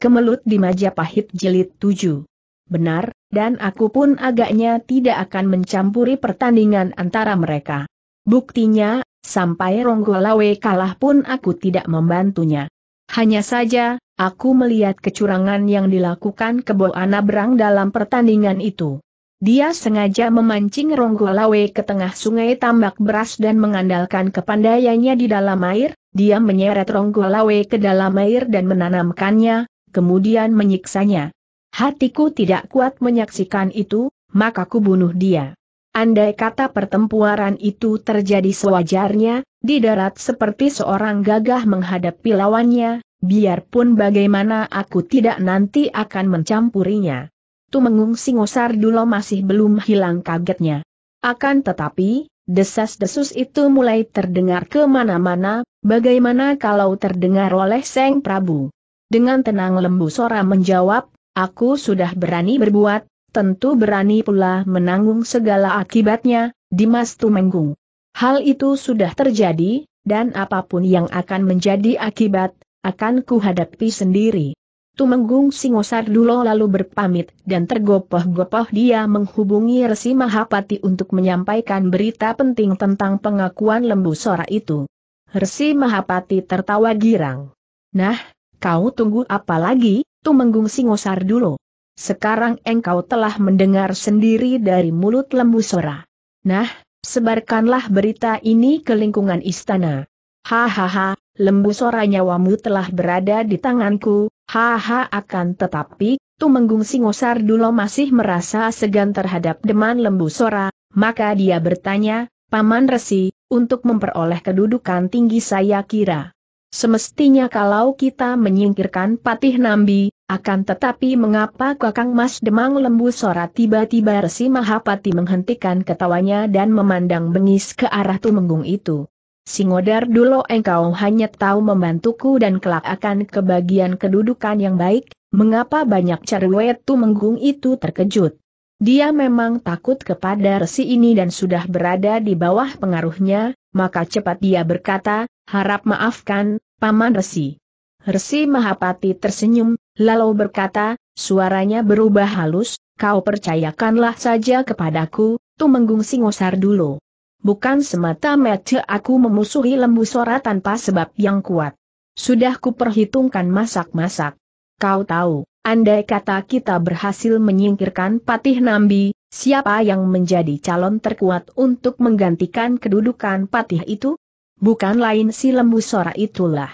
Kemelut di Majapahit Jilid 7. Benar, dan aku pun agaknya tidak akan mencampuri pertandingan antara mereka. Buktinya, sampai Ronggolawe kalah pun aku tidak membantunya. Hanya saja, aku melihat kecurangan yang dilakukan Kebo Anabrang dalam pertandingan itu. Dia sengaja memancing Ronggolawe ke tengah sungai tambak beras dan mengandalkan kepandaiannya di dalam air, dia menyeret Ronggolawe ke dalam air dan menanamkannya, kemudian menyiksanya. Hatiku tidak kuat menyaksikan itu, maka ku bunuh dia. Andai kata pertempuran itu terjadi sewajarnya, di darat seperti seorang gagah menghadapi lawannya, biarpun bagaimana aku tidak nanti akan mencampurinya. Tumengung Singosar dulu masih belum hilang kagetnya. Akan tetapi, desas-desus itu mulai terdengar ke mana-mana, bagaimana kalau terdengar oleh Seng Prabu. Dengan tenang lembu Sora menjawab, aku sudah berani berbuat, tentu berani pula menanggung segala akibatnya, Dimas Tumenggung. Hal itu sudah terjadi, dan apa pun yang akan menjadi akibat, akan kuhadapi sendiri. Tumenggung Singosar dulu lalu berpamit dan tergopoh-gopoh dia menghubungi Resi Mahapati untuk menyampaikan berita penting tentang pengakuan lembu sora itu. Resi Mahapati tertawa girang. Nah, Kau tunggu apa lagi, Tumenggung Singosar dulu. Sekarang engkau telah mendengar sendiri dari mulut lembu sora. Nah, sebarkanlah berita ini ke lingkungan istana. Hahaha, lembu sora nyawamu telah berada di tanganku, haha akan tetapi, Tumenggung Singosar dulu masih merasa segan terhadap deman lembu sora, maka dia bertanya, Paman Resi, untuk memperoleh kedudukan tinggi saya kira. Semestinya kalau kita menyingkirkan Patih Nambi, akan tetapi mengapa Kakang Mas Demang lembu sora tiba-tiba Resi Mahapati menghentikan ketawanya dan memandang bengis ke arah Tumenggung itu. Singodar dulu engkau hanya tahu membantuku dan kelak akan kebagian kedudukan yang baik, mengapa banyak cerewet Tumenggung itu terkejut. Dia memang takut kepada resi ini dan sudah berada di bawah pengaruhnya, maka cepat dia berkata, harap maafkan, Paman Resi. Resi Mahapati tersenyum, lalu berkata, suaranya berubah halus, kau percayakanlah saja kepadaku, Tumenggung Singosar dulu. Bukan semata-mata aku memusuhi lembu sora tanpa sebab yang kuat. Sudah kuperhitungkan masak-masak. Kau tahu, andai kata kita berhasil menyingkirkan Patih Nambi, siapa yang menjadi calon terkuat untuk menggantikan kedudukan Patih itu? Bukan lain si lembu sora itulah.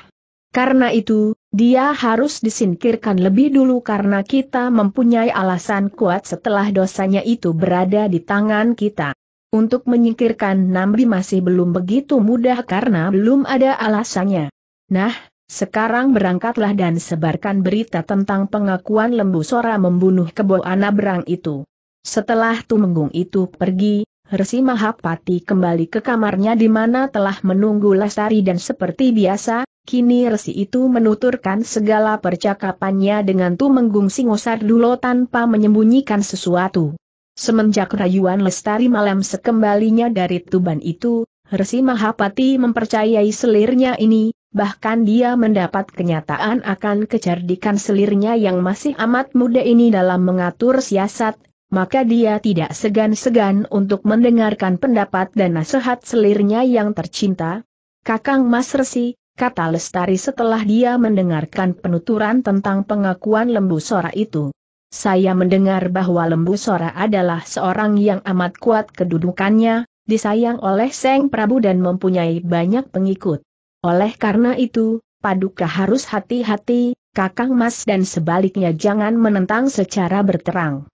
Karena itu, dia harus disingkirkan lebih dulu karena kita mempunyai alasan kuat setelah dosanya itu berada di tangan kita. Untuk menyingkirkan Nambi masih belum begitu mudah karena belum ada alasannya. Nah, sekarang berangkatlah dan sebarkan berita tentang pengakuan lembu sora membunuh kebo anabrang itu. Setelah Tumenggung itu pergi, Resi Mahapati kembali ke kamarnya di mana telah menunggu Lestari dan seperti biasa, kini Resi itu menuturkan segala percakapannya dengan Tumenggung Singosar dulu tanpa menyembunyikan sesuatu. Semenjak rayuan Lestari malam sekembalinya dari Tuban itu, Resi Mahapati mempercayai selirnya ini, bahkan dia mendapat kenyataan akan kecerdikan selirnya yang masih amat muda ini dalam mengatur siasat, maka dia tidak segan-segan untuk mendengarkan pendapat dan nasihat selirnya yang tercinta. Kakang Mas Resi, kata Lestari setelah dia mendengarkan penuturan tentang pengakuan lembu sora itu. Saya mendengar bahwa lembu sora adalah seorang yang amat kuat kedudukannya, disayang oleh Seng Prabu dan mempunyai banyak pengikut. Oleh karena itu, Paduka harus hati-hati, Kakang Mas dan sebaliknya jangan menentang secara berterang.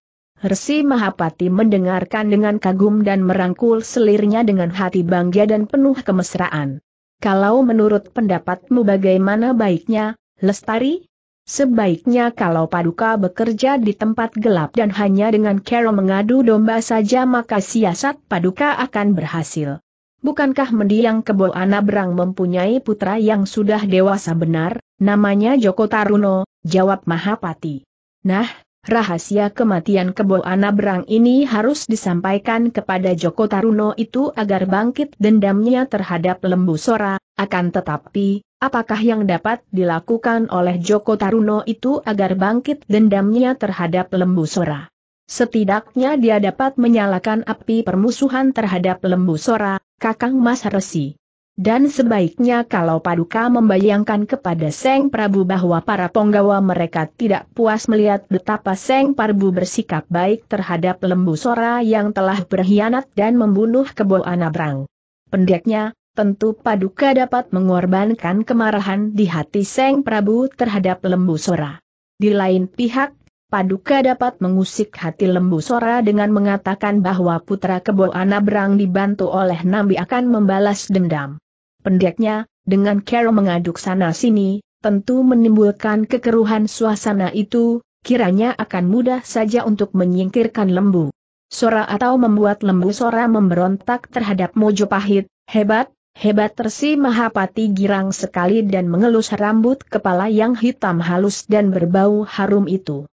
Resi Mahapati mendengarkan dengan kagum dan merangkul selirnya dengan hati bangga dan penuh kemesraan. Kalau menurut pendapatmu bagaimana baiknya, Lestari? Sebaiknya kalau Paduka bekerja di tempat gelap dan hanya dengan cara mengadu domba saja maka siasat Paduka akan berhasil. Bukankah mendiang Kebo Anabrang mempunyai putra yang sudah dewasa benar, namanya Joko Taruno, jawab Mahapati. Nah, Rahasia kematian Kebo Anabrang ini harus disampaikan kepada Joko Taruno itu agar bangkit dendamnya terhadap lembu sora, akan tetapi, Apakah yang dapat dilakukan oleh Joko Taruno itu agar bangkit dendamnya terhadap Lembu Sora? Setidaknya dia dapat menyalakan api permusuhan terhadap Lembu Sora, Kakang Mas Resi. Dan sebaiknya kalau Paduka membayangkan kepada Seng Prabu bahwa para penggawa mereka tidak puas melihat betapa Seng Prabu bersikap baik terhadap Lembu Sora yang telah berkhianat dan membunuh Kebo Anabrang. Pendeknya, tentu Paduka dapat mengorbankan kemarahan di hati Seng Prabu terhadap Lembu Sora. Di lain pihak, Paduka dapat mengusik hati Lembu Sora dengan mengatakan bahwa putra Kebo Anabrang dibantu oleh Nambi akan membalas dendam. Pendeknya, dengan cara mengaduk sana-sini, tentu menimbulkan kekeruhan suasana itu, kiranya akan mudah saja untuk menyingkirkan lembu. Sora atau membuat lembu Sora memberontak terhadap Mojopahit, hebat, Hebat Tersi Mahapati girang sekali dan mengelus rambut kepala yang hitam halus dan berbau harum itu.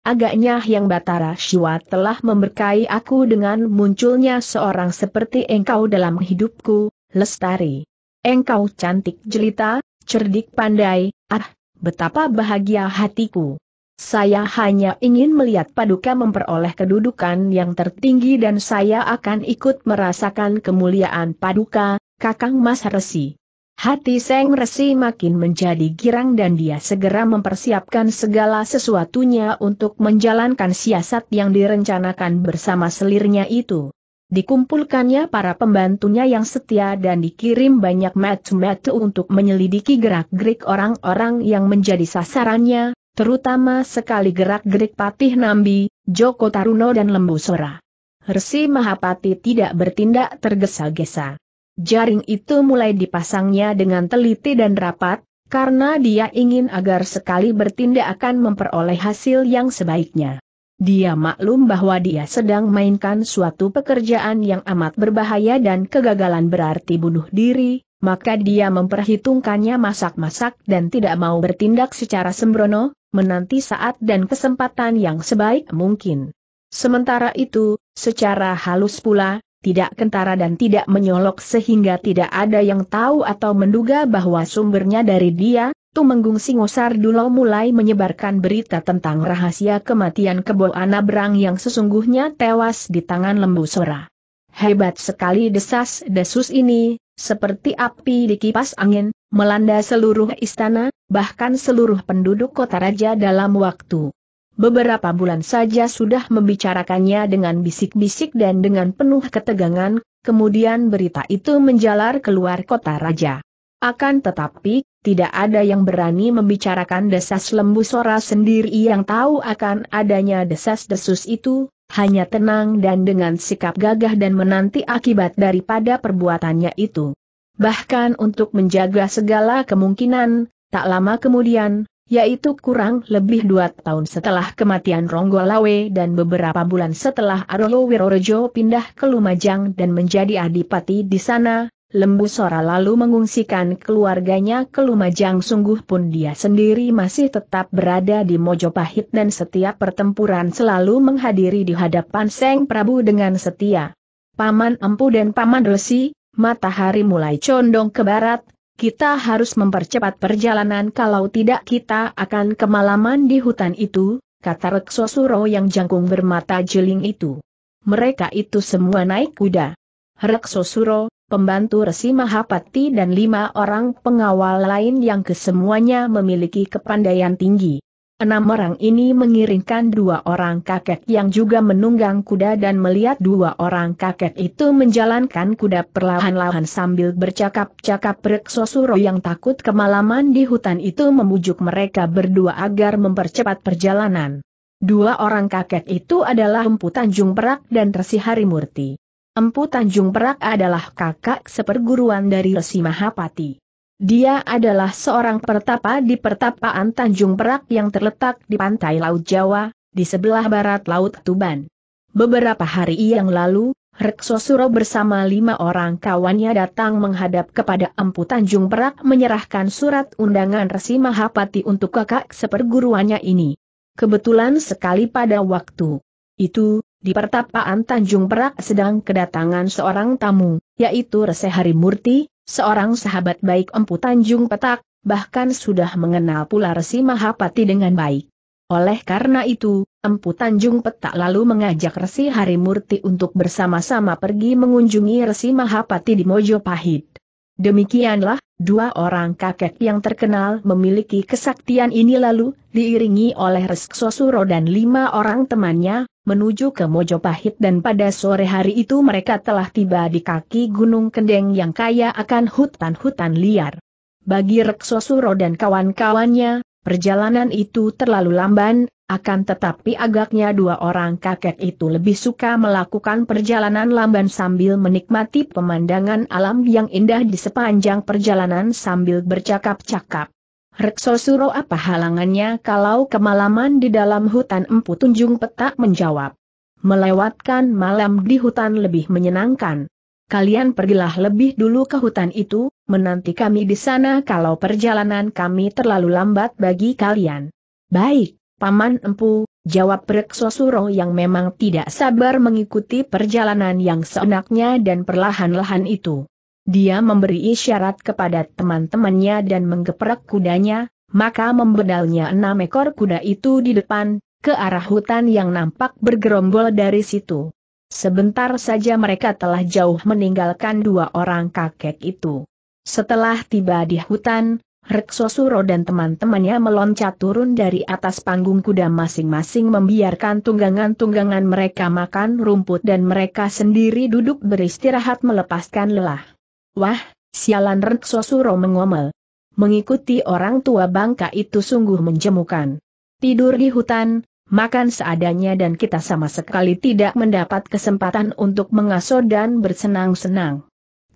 Agaknya yang Batara Shiwa telah memberkai aku dengan munculnya seorang seperti engkau dalam hidupku, Lestari. Engkau cantik jelita, cerdik pandai, ah, betapa bahagia hatiku. Saya hanya ingin melihat Paduka memperoleh kedudukan yang tertinggi dan saya akan ikut merasakan kemuliaan Paduka, Kakang Mas Resi. Hati Seng Resi makin menjadi girang dan dia segera mempersiapkan segala sesuatunya untuk menjalankan siasat yang direncanakan bersama selirnya itu. Dikumpulkannya para pembantunya yang setia dan dikirim banyak matu-matu untuk menyelidiki gerak-gerik orang-orang yang menjadi sasarannya, terutama sekali gerak-gerik Patih Nambi, Joko Taruno dan Lembu Sora. Resi Mahapati tidak bertindak tergesa-gesa. Jaring itu mulai dipasangnya dengan teliti dan rapat, karena dia ingin agar sekali bertindak akan memperoleh hasil yang sebaiknya. Dia maklum bahwa dia sedang mainkan suatu pekerjaan yang amat berbahaya dan kegagalan berarti bunuh diri, maka dia memperhitungkannya masak-masak dan tidak mau bertindak secara sembrono, menanti saat dan kesempatan yang sebaik mungkin. Sementara itu, secara halus pula, tidak kentara dan tidak menyolok sehingga tidak ada yang tahu atau menduga bahwa sumbernya dari dia, Tumenggung Singosar dulu mulai menyebarkan berita tentang rahasia kematian Kebo Anabrang yang sesungguhnya tewas di tangan lembu sora. Hebat sekali desas-desus ini, seperti api di kipas angin, melanda seluruh istana, bahkan seluruh penduduk kota raja dalam waktu beberapa bulan saja sudah membicarakannya dengan bisik-bisik dan dengan penuh ketegangan, kemudian berita itu menjalar keluar kota raja. Akan tetapi, tidak ada yang berani membicarakan desas lembu sora sendiri yang tahu akan adanya desas-desus itu, hanya tenang dan dengan sikap gagah dan menanti akibat daripada perbuatannya itu. Bahkan untuk menjaga segala kemungkinan, tak lama kemudian, yaitu kurang lebih dua tahun setelah kematian Ronggo Lawe dan beberapa bulan setelah Arolo Wirorojo pindah ke Lumajang dan menjadi adipati di sana, Lembu Sora lalu mengungsikan keluarganya ke Lumajang sungguh pun dia sendiri masih tetap berada di Mojopahit dan setiap pertempuran selalu menghadiri di hadapan Seng Prabu dengan setia. Paman Empu dan Paman Resi, matahari mulai condong ke barat, kita harus mempercepat perjalanan kalau tidak kita akan kemalaman di hutan itu, kata Reksosuro yang jangkung bermata jeling itu. Mereka itu semua naik kuda. Reksosuro, pembantu Resi Mahapati dan lima orang pengawal lain yang kesemuanya memiliki kepandaian tinggi. Enam orang ini mengiringkan dua orang kakek yang juga menunggang kuda dan melihat dua orang kakek itu menjalankan kuda perlahan-lahan sambil bercakap-cakap Reksosuro yang takut kemalaman di hutan itu memujuk mereka berdua agar mempercepat perjalanan. Dua orang kakek itu adalah Empu Tanjung Perak dan Resi Harimurti. Empu Tanjung Perak adalah kakak seperguruan dari Resi Mahapati. Dia adalah seorang pertapa di pertapaan Tanjung Perak yang terletak di pantai Laut Jawa, di sebelah barat Laut Tuban. Beberapa hari yang lalu, Reksosuro bersama lima orang kawannya datang menghadap kepada Empu Tanjung Perak menyerahkan surat undangan Resi Mahapati untuk kakak seperguruannya ini. Kebetulan sekali pada waktu itu, di pertapaan Tanjung Perak sedang kedatangan seorang tamu, yaitu Rese Harimurti, seorang sahabat baik Empu Tanjung Petak, bahkan sudah mengenal pula Resi Mahapati dengan baik. Oleh karena itu, Empu Tanjung Petak lalu mengajak Resi Harimurti untuk bersama-sama pergi mengunjungi Resi Mahapati di Mojopahit. Demikianlah, dua orang kakek yang terkenal memiliki kesaktian ini lalu, diiringi oleh Reksosuro dan lima orang temannya, menuju ke Mojopahit dan pada sore hari itu mereka telah tiba di kaki Gunung Kendeng yang kaya akan hutan-hutan liar. Bagi Reksosuro dan kawan-kawannya, Perjalanan itu terlalu lamban, akan tetapi agaknya dua orang kakek itu lebih suka melakukan perjalanan lamban sambil menikmati pemandangan alam yang indah di sepanjang perjalanan sambil bercakap-cakap. Rekso Suro apa halangannya kalau kemalaman di dalam hutan empu tunjung petak menjawab. Melewatkan malam di hutan lebih menyenangkan. Kalian pergilah lebih dulu ke hutan itu, menanti kami di sana kalau perjalanan kami terlalu lambat bagi kalian. Baik, Paman Empu, jawab Suro yang memang tidak sabar mengikuti perjalanan yang seenaknya dan perlahan-lahan itu. Dia memberi isyarat kepada teman-temannya dan menggeprak kudanya, maka membedalnya enam ekor kuda itu di depan, ke arah hutan yang nampak bergerombol dari situ. Sebentar saja mereka telah jauh meninggalkan dua orang kakek itu. Setelah tiba di hutan, Reksosuro dan teman-temannya meloncat turun dari atas panggung kuda masing-masing membiarkan tunggangan-tunggangan mereka makan rumput dan mereka sendiri duduk beristirahat melepaskan lelah. Wah, sialan Reksosuro mengomel. Mengikuti orang tua bangka itu sungguh menjemukan. Tidur di hutan, makan seadanya dan kita sama sekali tidak mendapat kesempatan untuk mengasuh dan bersenang-senang.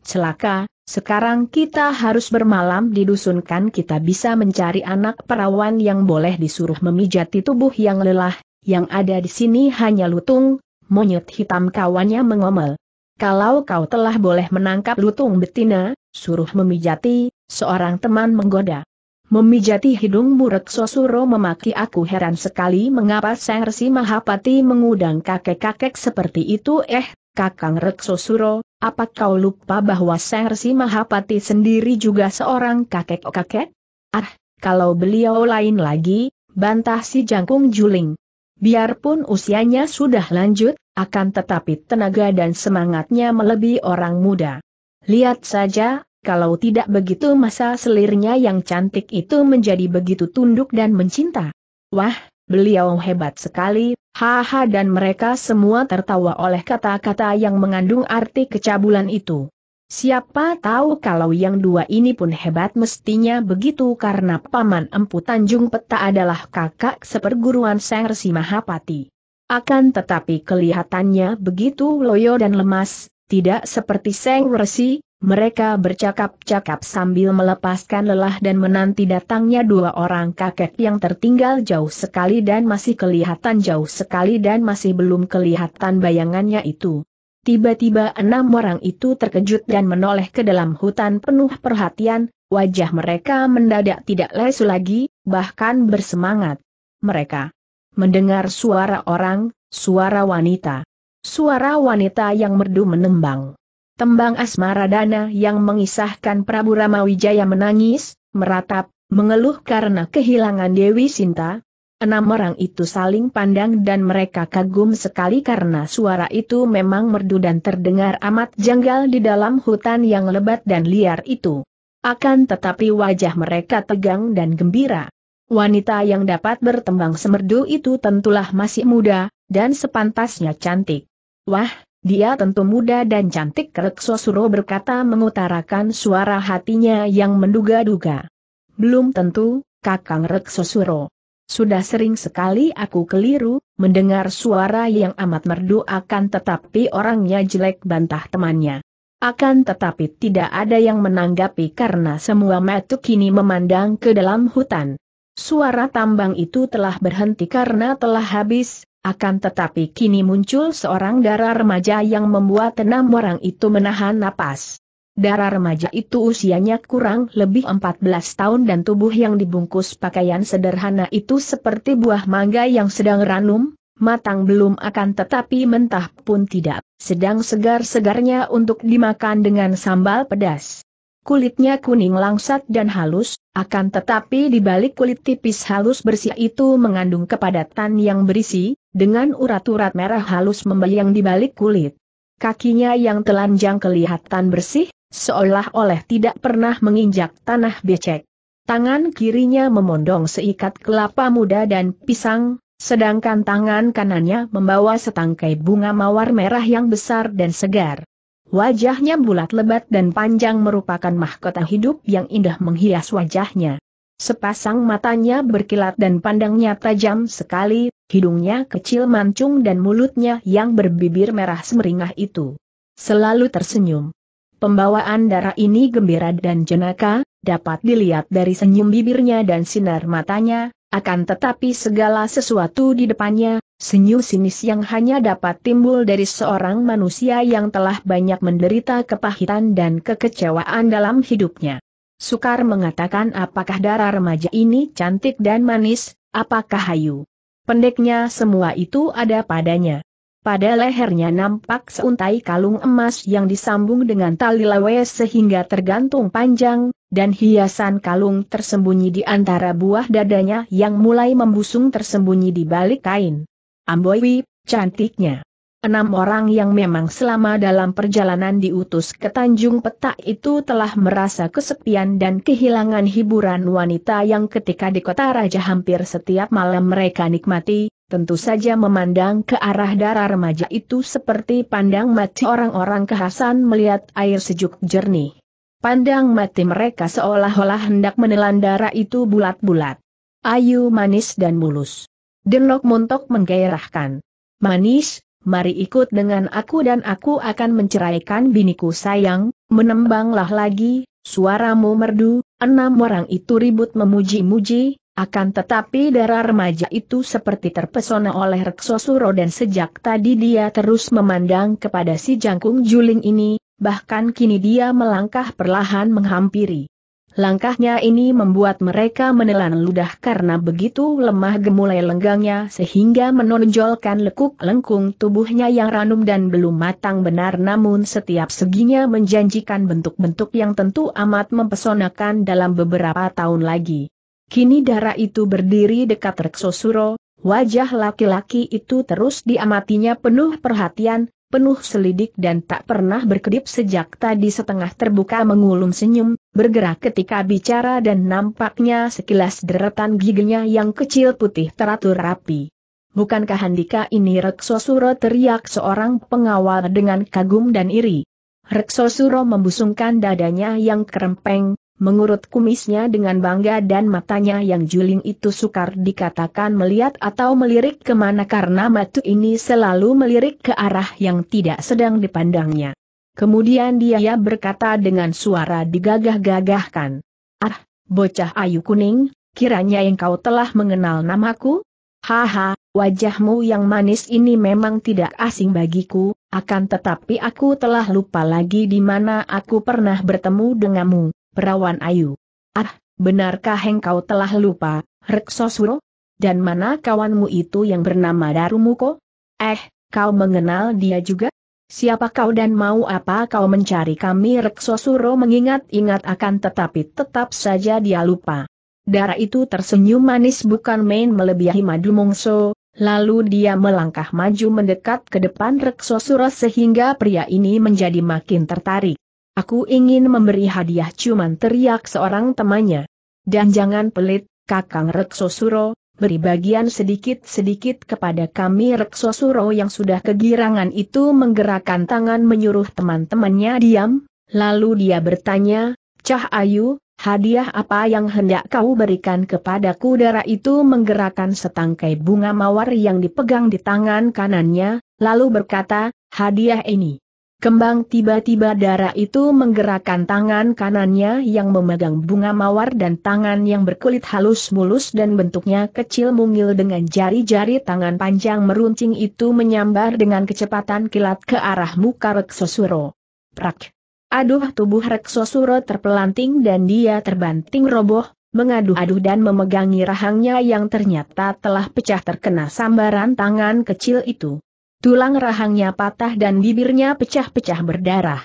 Celaka, sekarang kita harus bermalam di dusun kan kita bisa mencari anak perawan yang boleh disuruh memijati tubuh yang lelah, yang ada di sini hanya lutung, monyet hitam kawannya mengomel. Kalau kau telah boleh menangkap lutung betina, suruh memijati, seorang teman menggoda. Memijati hidung Murek Sosuro memaki aku heran sekali mengapa Sang Resi Mahapati mengundang kakek-kakek seperti itu eh, Kakang Reksosuro, apa kau lupa bahwa Sang Resi Mahapati sendiri juga seorang kakek-kakek? Ah, kalau beliau lain lagi, bantah si Jangkung Juling. Biarpun usianya sudah lanjut, akan tetapi tenaga dan semangatnya melebihi orang muda. Lihat saja, kalau tidak begitu masa selirnya yang cantik itu menjadi begitu tunduk dan mencinta. Wah, beliau hebat sekali, haha dan mereka semua tertawa oleh kata-kata yang mengandung arti kecabulan itu. Siapa tahu kalau yang dua ini pun hebat mestinya begitu karena Paman Empu Tanjung Peta adalah kakak seperguruan Sang Resi Mahapati. Akan tetapi kelihatannya begitu loyo dan lemas, tidak seperti Sang Resi, mereka bercakap-cakap sambil melepaskan lelah dan menanti datangnya dua orang kakek yang tertinggal jauh sekali dan masih kelihatan jauh sekali dan masih belum kelihatan bayangannya itu. Tiba-tiba enam orang itu terkejut dan menoleh ke dalam hutan penuh perhatian, wajah mereka mendadak tidak lesu lagi, bahkan bersemangat. Mereka mendengar suara orang, suara wanita. Suara wanita yang merdu menembang. Tembang Asmaradana yang mengisahkan Prabu Ramawijaya menangis, meratap, mengeluh karena kehilangan Dewi Sinta. Enam orang itu saling pandang dan mereka kagum sekali karena suara itu memang merdu dan terdengar amat janggal di dalam hutan yang lebat dan liar itu. Akan tetapi wajah mereka tegang dan gembira. Wanita yang dapat bertembang semerdu itu tentulah masih muda, dan sepantasnya cantik. Wah, dia tentu muda dan cantik Reksosuro berkata mengutarakan suara hatinya yang menduga-duga. Belum tentu, Kakang Reksosuro. Sudah sering sekali aku keliru, mendengar suara yang amat merdu akan tetapi orangnya jelek bantah temannya. Akan tetapi tidak ada yang menanggapi karena semua mata kini memandang ke dalam hutan. Suara tambang itu telah berhenti karena telah habis, akan tetapi kini muncul seorang darah remaja yang membuat enam orang itu menahan napas. Darah remaja itu usianya kurang lebih 14 tahun dan tubuh yang dibungkus pakaian sederhana itu seperti buah mangga yang sedang ranum, matang belum akan tetapi mentah pun tidak, sedang segar-segarnya untuk dimakan dengan sambal pedas. Kulitnya kuning langsat dan halus, akan tetapi di balik kulit tipis halus bersih itu mengandung kepadatan yang berisi, dengan urat-urat merah halus membayang di balik kulit. Kakinya yang telanjang kelihatan bersih, seolah oleh tidak pernah menginjak tanah becek. Tangan kirinya memondong seikat kelapa muda dan pisang, sedangkan tangan kanannya membawa setangkai bunga mawar merah yang besar dan segar. Wajahnya bulat lebat dan panjang merupakan mahkota hidup yang indah menghias wajahnya. Sepasang matanya berkilat dan pandangnya tajam sekali, hidungnya kecil mancung dan mulutnya yang berbibir merah semeringah itu. Selalu tersenyum. Pembawaan darah ini gembira dan jenaka, dapat dilihat dari senyum bibirnya dan sinar matanya, akan tetapi segala sesuatu di depannya, senyum sinis yang hanya dapat timbul dari seorang manusia yang telah banyak menderita kepahitan dan kekecewaan dalam hidupnya. Sukar mengatakan apakah darah remaja ini cantik dan manis, apakah hayu. Pendeknya semua itu ada padanya. Pada lehernya nampak seuntai kalung emas yang disambung dengan tali lawes sehingga tergantung panjang, dan hiasan kalung tersembunyi di antara buah dadanya yang mulai membusung tersembunyi di balik kain. Amboiwi, cantiknya. Enam orang yang memang selama dalam perjalanan diutus ke Tanjung Petak itu telah merasa kesepian dan kehilangan hiburan wanita yang ketika di kota raja hampir setiap malam mereka nikmati, tentu saja memandang ke arah darah remaja itu seperti pandang mati orang-orang kehasan melihat air sejuk jernih. Pandang mati mereka seolah-olah hendak menelan darah itu bulat-bulat. Ayu manis dan mulus. Denok montok menggairahkan. Manis, mari ikut dengan aku dan aku akan menceraikan biniku sayang, menembanglah lagi, suaramu merdu, enam orang itu ribut memuji-muji, akan tetapi darah remaja itu seperti terpesona oleh Reksosuro dan sejak tadi dia terus memandang kepada si jangkung juling ini, bahkan kini dia melangkah perlahan menghampiri. Langkahnya ini membuat mereka menelan ludah karena begitu lemah gemulai lenggangnya sehingga menonjolkan lekuk lengkung tubuhnya yang ranum dan belum matang benar namun setiap seginya menjanjikan bentuk-bentuk yang tentu amat mempesonakan dalam beberapa tahun lagi. Kini darah itu berdiri dekat Reksosuro, wajah laki-laki itu terus diamatinya penuh perhatian, penuh selidik dan tak pernah berkedip sejak tadi setengah terbuka mengulum senyum, bergerak ketika bicara dan nampaknya sekilas deretan giginya yang kecil putih teratur rapi. Bukankah Handika ini Reksosuro teriak seorang pengawal dengan kagum dan iri. Reksosuro membusungkan dadanya yang kerempeng, mengurut kumisnya dengan bangga dan matanya yang juling itu sukar dikatakan melihat atau melirik ke mana karena matu ini selalu melirik ke arah yang tidak sedang dipandangnya. Kemudian dia berkata dengan suara digagah-gagahkan. Ah, bocah ayu kuning, kiranya engkau telah mengenal namaku? Haha, wajahmu yang manis ini memang tidak asing bagiku, akan tetapi aku telah lupa lagi di mana aku pernah bertemu denganmu perawan ayu. Ah, benarkah engkau telah lupa, Reksosuro? Dan mana kawanmu itu yang bernama Darumuko? Eh, kau mengenal dia juga? Siapa kau dan mau apa kau mencari kami Reksosuro mengingat-ingat akan tetapi tetap saja dia lupa. Darah itu tersenyum manis bukan main melebihi madu mongso, lalu dia melangkah maju mendekat ke depan Reksosuro sehingga pria ini menjadi makin tertarik. Aku ingin memberi hadiah cuman teriak seorang temannya. Dan jangan pelit, Kakang Reksosuro, beri bagian sedikit-sedikit kepada kami Reksosuro yang sudah kegirangan itu menggerakkan tangan menyuruh teman-temannya diam, lalu dia bertanya, Cah Ayu, hadiah apa yang hendak kau berikan kepadaku darah itu menggerakkan setangkai bunga mawar yang dipegang di tangan kanannya, lalu berkata, hadiah ini. Kembang tiba-tiba darah itu menggerakkan tangan kanannya yang memegang bunga mawar dan tangan yang berkulit halus mulus dan bentuknya kecil mungil dengan jari-jari tangan panjang meruncing itu menyambar dengan kecepatan kilat ke arah muka Reksosuro. Prak! Aduh tubuh Reksosuro terpelanting dan dia terbanting roboh, mengaduh-aduh dan memegangi rahangnya yang ternyata telah pecah terkena sambaran tangan kecil itu. Tulang rahangnya patah dan bibirnya pecah-pecah berdarah.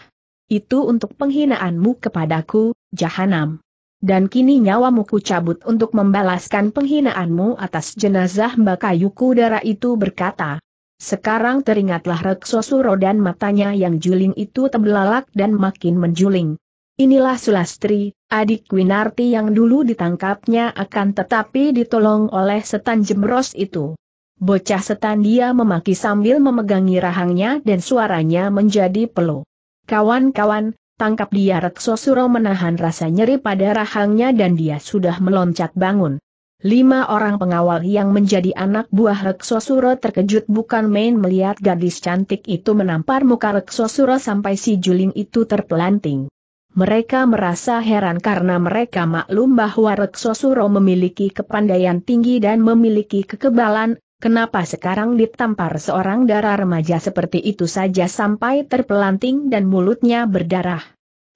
itu untuk penghinaanmu kepadaku, jahanam. Dan kini nyawamu ku cabut untuk membalaskan penghinaanmu atas jenazah Mbak Kayuku darah itu berkata. Sekarang teringatlah Reksosuro dan matanya yang juling itu terbelalak dan makin menjuling. Inilah Sulastri, adik Winarti yang dulu ditangkapnya akan tetapi ditolong oleh setan jembros itu. Bocah setan dia memaki sambil memegangi rahangnya dan suaranya menjadi peluh. Kawan-kawan, tangkap dia Reksosuro menahan rasa nyeri pada rahangnya dan dia sudah meloncat bangun. Lima orang pengawal yang menjadi anak buah Reksosuro terkejut bukan main melihat gadis cantik itu menampar muka Reksosuro sampai si juling itu terpelanting. Mereka merasa heran karena mereka maklum bahwa Reksosuro memiliki kepandaian tinggi dan memiliki kekebalan, kenapa sekarang ditampar seorang darah remaja seperti itu saja sampai terpelanting dan mulutnya berdarah.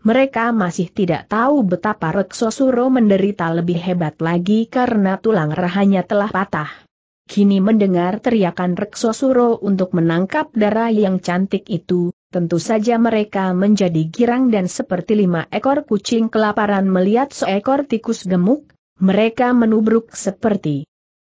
Mereka masih tidak tahu betapa Reksosuro menderita lebih hebat lagi karena tulang rahanya telah patah. Kini mendengar teriakan Reksosuro untuk menangkap darah yang cantik itu, tentu saja mereka menjadi girang dan seperti lima ekor kucing kelaparan melihat seekor tikus gemuk, mereka menubruk seperti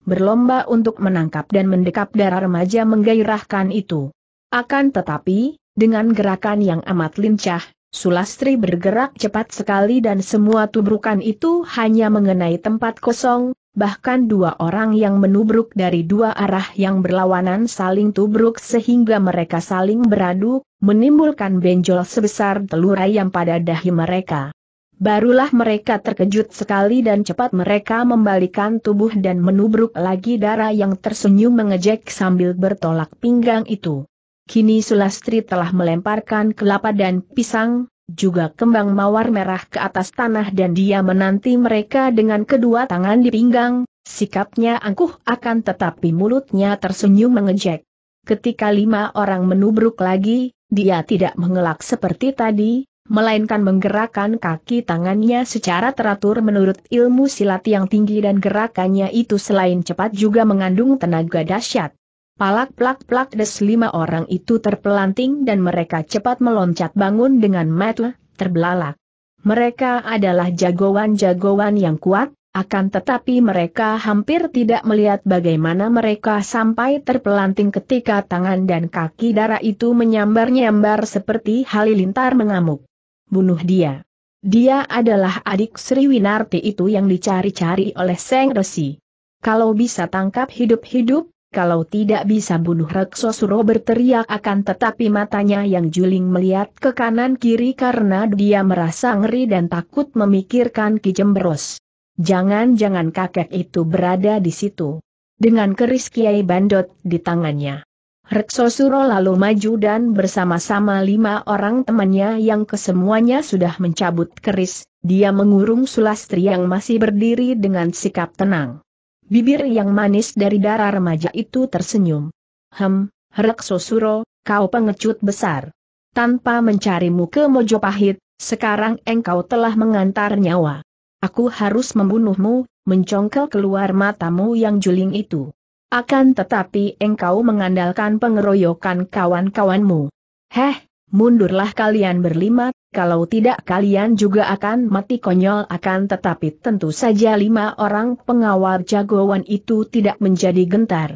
berlomba untuk menangkap dan mendekap darah remaja menggairahkan itu. Akan tetapi, dengan gerakan yang amat lincah, Sulastri bergerak cepat sekali dan semua tubrukan itu hanya mengenai tempat kosong, bahkan dua orang yang menubruk dari dua arah yang berlawanan saling tubruk sehingga mereka saling beradu, menimbulkan benjol sebesar telur ayam pada dahi mereka. Barulah mereka terkejut sekali dan cepat mereka membalikan tubuh dan menubruk lagi darah yang tersenyum mengejek sambil bertolak pinggang itu. Kini Sulastri telah melemparkan kelapa dan pisang, juga kembang mawar merah ke atas tanah dan dia menanti mereka dengan kedua tangan di pinggang, sikapnya angkuh akan tetapi mulutnya tersenyum mengejek. Ketika lima orang menubruk lagi, dia tidak mengelak seperti tadi, melainkan menggerakkan kaki tangannya secara teratur menurut ilmu silat yang tinggi dan gerakannya itu selain cepat juga mengandung tenaga dahsyat. Palak plak plak des lima orang itu terpelanting dan mereka cepat meloncat bangun dengan mata terbelalak. Mereka adalah jagoan-jagoan yang kuat, akan tetapi mereka hampir tidak melihat bagaimana mereka sampai terpelanting ketika tangan dan kaki darah itu menyambar-nyambar seperti halilintar mengamuk. Bunuh dia. Dia adalah adik Sri Winarti itu yang dicari-cari oleh Seng Resi. Kalau bisa tangkap hidup-hidup, kalau tidak bisa bunuh Reksosuro berteriak akan tetapi matanya yang juling melihat ke kanan kiri karena dia merasa ngeri dan takut memikirkan Ki Jembros. Jangan-jangan kakek itu berada di situ. Dengan keris Kiai Bandot di tangannya. Reksosuro lalu maju dan bersama-sama lima orang temannya yang kesemuanya sudah mencabut keris, dia mengurung Sulastri yang masih berdiri dengan sikap tenang. Bibir yang manis dari darah remaja itu tersenyum. Hem, Reksosuro, kau pengecut besar. Tanpa mencarimu ke Mojopahit, sekarang engkau telah mengantar nyawa. Aku harus membunuhmu, mencongkel keluar matamu yang juling itu. Akan tetapi engkau mengandalkan pengeroyokan kawan-kawanmu. Heh, mundurlah kalian berlima, kalau tidak kalian juga akan mati konyol akan tetapi tentu saja lima orang pengawal jagoan itu tidak menjadi gentar.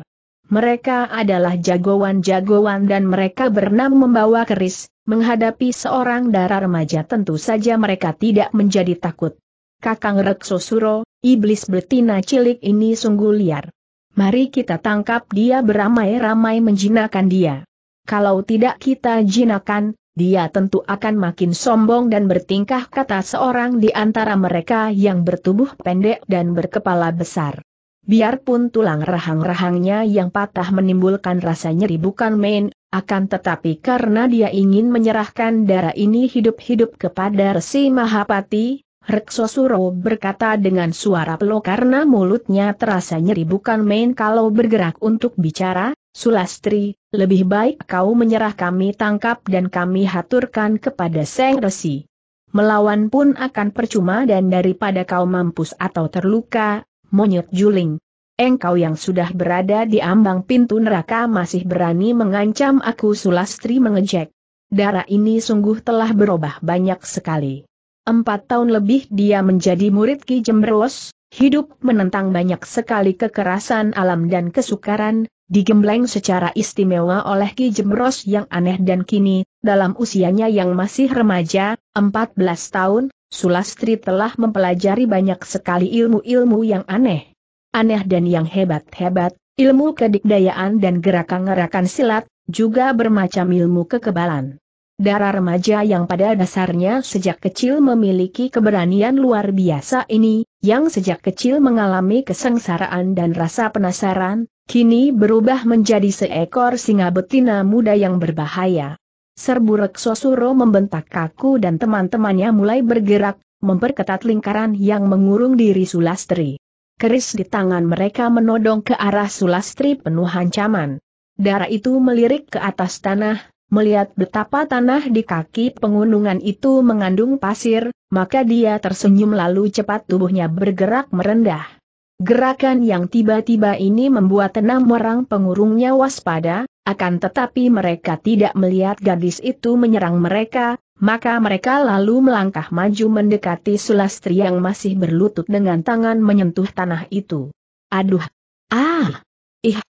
Mereka adalah jagoan-jagoan dan mereka berenam membawa keris, menghadapi seorang darah remaja tentu saja mereka tidak menjadi takut. Kakang Reksosuro, iblis betina cilik ini sungguh liar. Mari kita tangkap dia beramai-ramai menjinakkan dia. Kalau tidak kita jinakan, dia tentu akan makin sombong dan bertingkah kata seorang di antara mereka yang bertubuh pendek dan berkepala besar. Biarpun tulang rahang-rahangnya yang patah menimbulkan rasa nyeri bukan main, akan tetapi karena dia ingin menyerahkan darah ini hidup-hidup kepada Resi Mahapati, Reksosuro berkata dengan suara peluh karena mulutnya terasa nyeri bukan main kalau bergerak untuk bicara, Sulastri, lebih baik kau menyerah kami tangkap dan kami haturkan kepada Seng Resi. Melawan pun akan percuma dan daripada kau mampus atau terluka, monyet juling. Engkau yang sudah berada di ambang pintu neraka masih berani mengancam aku Sulastri mengejek. Darah ini sungguh telah berubah banyak sekali. Empat tahun lebih dia menjadi murid Ki Jembros, hidup menentang banyak sekali kekerasan alam dan kesukaran, digembleng secara istimewa oleh Ki Jembros yang aneh dan kini, dalam usianya yang masih remaja, 14 tahun, Sulastri telah mempelajari banyak sekali ilmu-ilmu yang aneh. Aneh dan yang hebat-hebat, ilmu kedikdayaan dan gerakan-gerakan silat, juga bermacam ilmu kekebalan. Darah remaja yang pada dasarnya sejak kecil memiliki keberanian luar biasa ini, yang sejak kecil mengalami kesengsaraan dan rasa penasaran, kini berubah menjadi seekor singa betina muda yang berbahaya. Serbu Reksosuro membentak kaku dan teman-temannya mulai bergerak, memperketat lingkaran yang mengurung diri Sulastri. Keris di tangan mereka menodong ke arah Sulastri penuh ancaman. Darah itu melirik ke atas tanah, Melihat betapa tanah di kaki pengunungan itu mengandung pasir, maka dia tersenyum lalu cepat tubuhnya bergerak merendah. Gerakan yang tiba-tiba ini membuat enam orang pengurungnya waspada, akan tetapi mereka tidak melihat gadis itu menyerang mereka, maka mereka lalu melangkah maju mendekati Sulastri yang masih berlutut dengan tangan menyentuh tanah itu. Aduh! Ah!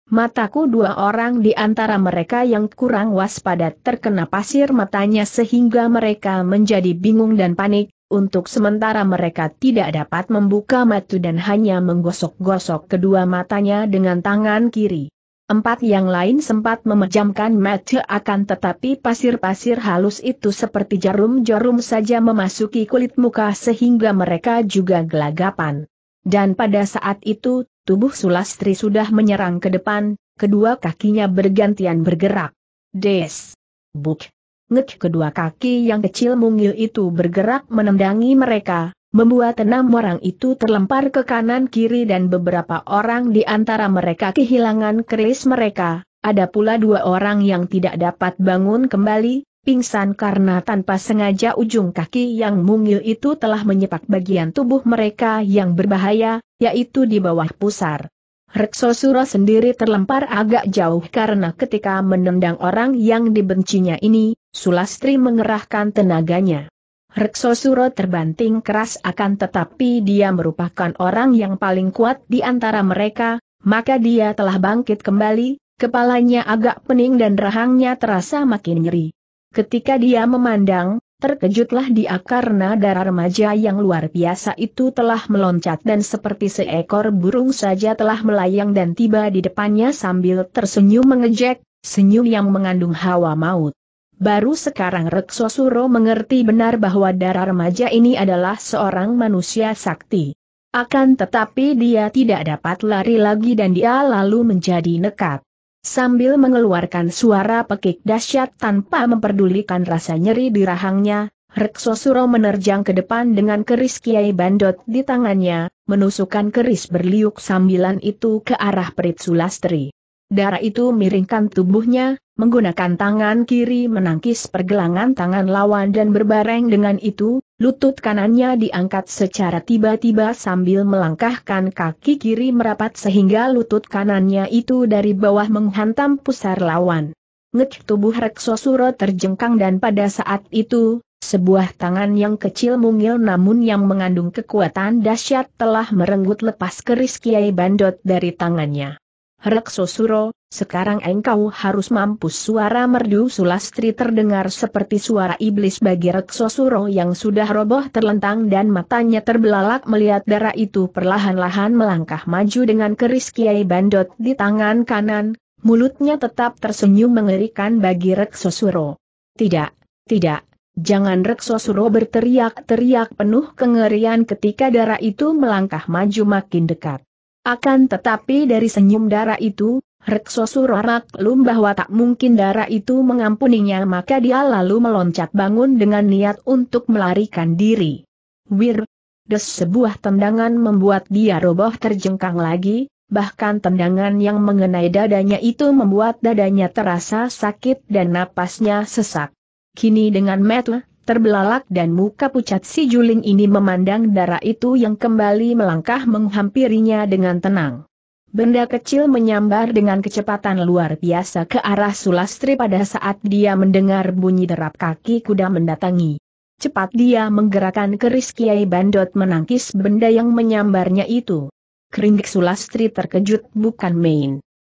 Mataku dua orang di antara mereka yang kurang waspada terkena pasir matanya sehingga mereka menjadi bingung dan panik, untuk sementara mereka tidak dapat membuka mata dan hanya menggosok-gosok kedua matanya dengan tangan kiri. Empat yang lain sempat memejamkan mata akan tetapi pasir-pasir halus itu seperti jarum-jarum saja memasuki kulit muka sehingga mereka juga gelagapan. Dan pada saat itu, Tubuh Sulastri sudah menyerang ke depan, kedua kakinya bergantian bergerak. Des! Buk! Ngek kedua kaki yang kecil mungil itu bergerak menendangi mereka, membuat enam orang itu terlempar ke kanan kiri dan beberapa orang di antara mereka kehilangan keris mereka, ada pula dua orang yang tidak dapat bangun kembali, pingsan karena tanpa sengaja ujung kaki yang mungil itu telah menyepak bagian tubuh mereka yang berbahaya, yaitu di bawah pusar. Reksosuro sendiri terlempar agak jauh karena ketika menendang orang yang dibencinya ini, Sulastri mengerahkan tenaganya. Reksosuro terbanting keras akan tetapi dia merupakan orang yang paling kuat di antara mereka, maka dia telah bangkit kembali, kepalanya agak pening dan rahangnya terasa makin nyeri. Ketika dia memandang, Terkejutlah dia karena darah remaja yang luar biasa itu telah meloncat dan seperti seekor burung saja telah melayang dan tiba di depannya sambil tersenyum mengejek, senyum yang mengandung hawa maut. Baru sekarang Reksosuro mengerti benar bahwa darah remaja ini adalah seorang manusia sakti. Akan tetapi dia tidak dapat lari lagi dan dia lalu menjadi nekat. Sambil mengeluarkan suara pekik dahsyat tanpa memperdulikan rasa nyeri di rahangnya, Reksosuro menerjang ke depan dengan keris Kiai Bandot di tangannya, menusukkan keris berliuk sambilan itu ke arah Perit Sulastri. Darah itu miringkan tubuhnya, menggunakan tangan kiri menangkis pergelangan tangan lawan dan berbareng dengan itu, lutut kanannya diangkat secara tiba-tiba sambil melangkahkan kaki kiri merapat sehingga lutut kanannya itu dari bawah menghantam pusar lawan. Ngek tubuh Reksosuro terjengkang dan pada saat itu, sebuah tangan yang kecil mungil namun yang mengandung kekuatan dahsyat telah merenggut lepas keris Kiai Bandot dari tangannya. Reksosuro, sekarang engkau harus mampus suara merdu Sulastri terdengar seperti suara iblis bagi Reksosuro yang sudah roboh terlentang dan matanya terbelalak melihat darah itu perlahan-lahan melangkah maju dengan keris Kiai Bandot di tangan kanan, mulutnya tetap tersenyum mengerikan bagi Reksosuro. Tidak, tidak, jangan Reksosuro berteriak-teriak penuh kengerian ketika darah itu melangkah maju makin dekat. Akan tetapi dari senyum darah itu, Reksosuro maklum bahwa tak mungkin darah itu mengampuninya maka dia lalu meloncat bangun dengan niat untuk melarikan diri. Wir! Des sebuah tendangan membuat dia roboh terjengkang lagi, bahkan tendangan yang mengenai dadanya itu membuat dadanya terasa sakit dan napasnya sesak. Kini dengan mata terbelalak dan muka pucat si Juling ini memandang darah itu yang kembali melangkah menghampirinya dengan tenang. Benda kecil menyambar dengan kecepatan luar biasa ke arah Sulastri pada saat dia mendengar bunyi derap kaki kuda mendatangi. Cepat dia menggerakkan keris Kiai Bandot menangkis benda yang menyambarnya itu. Keringgik Sulastri terkejut bukan main.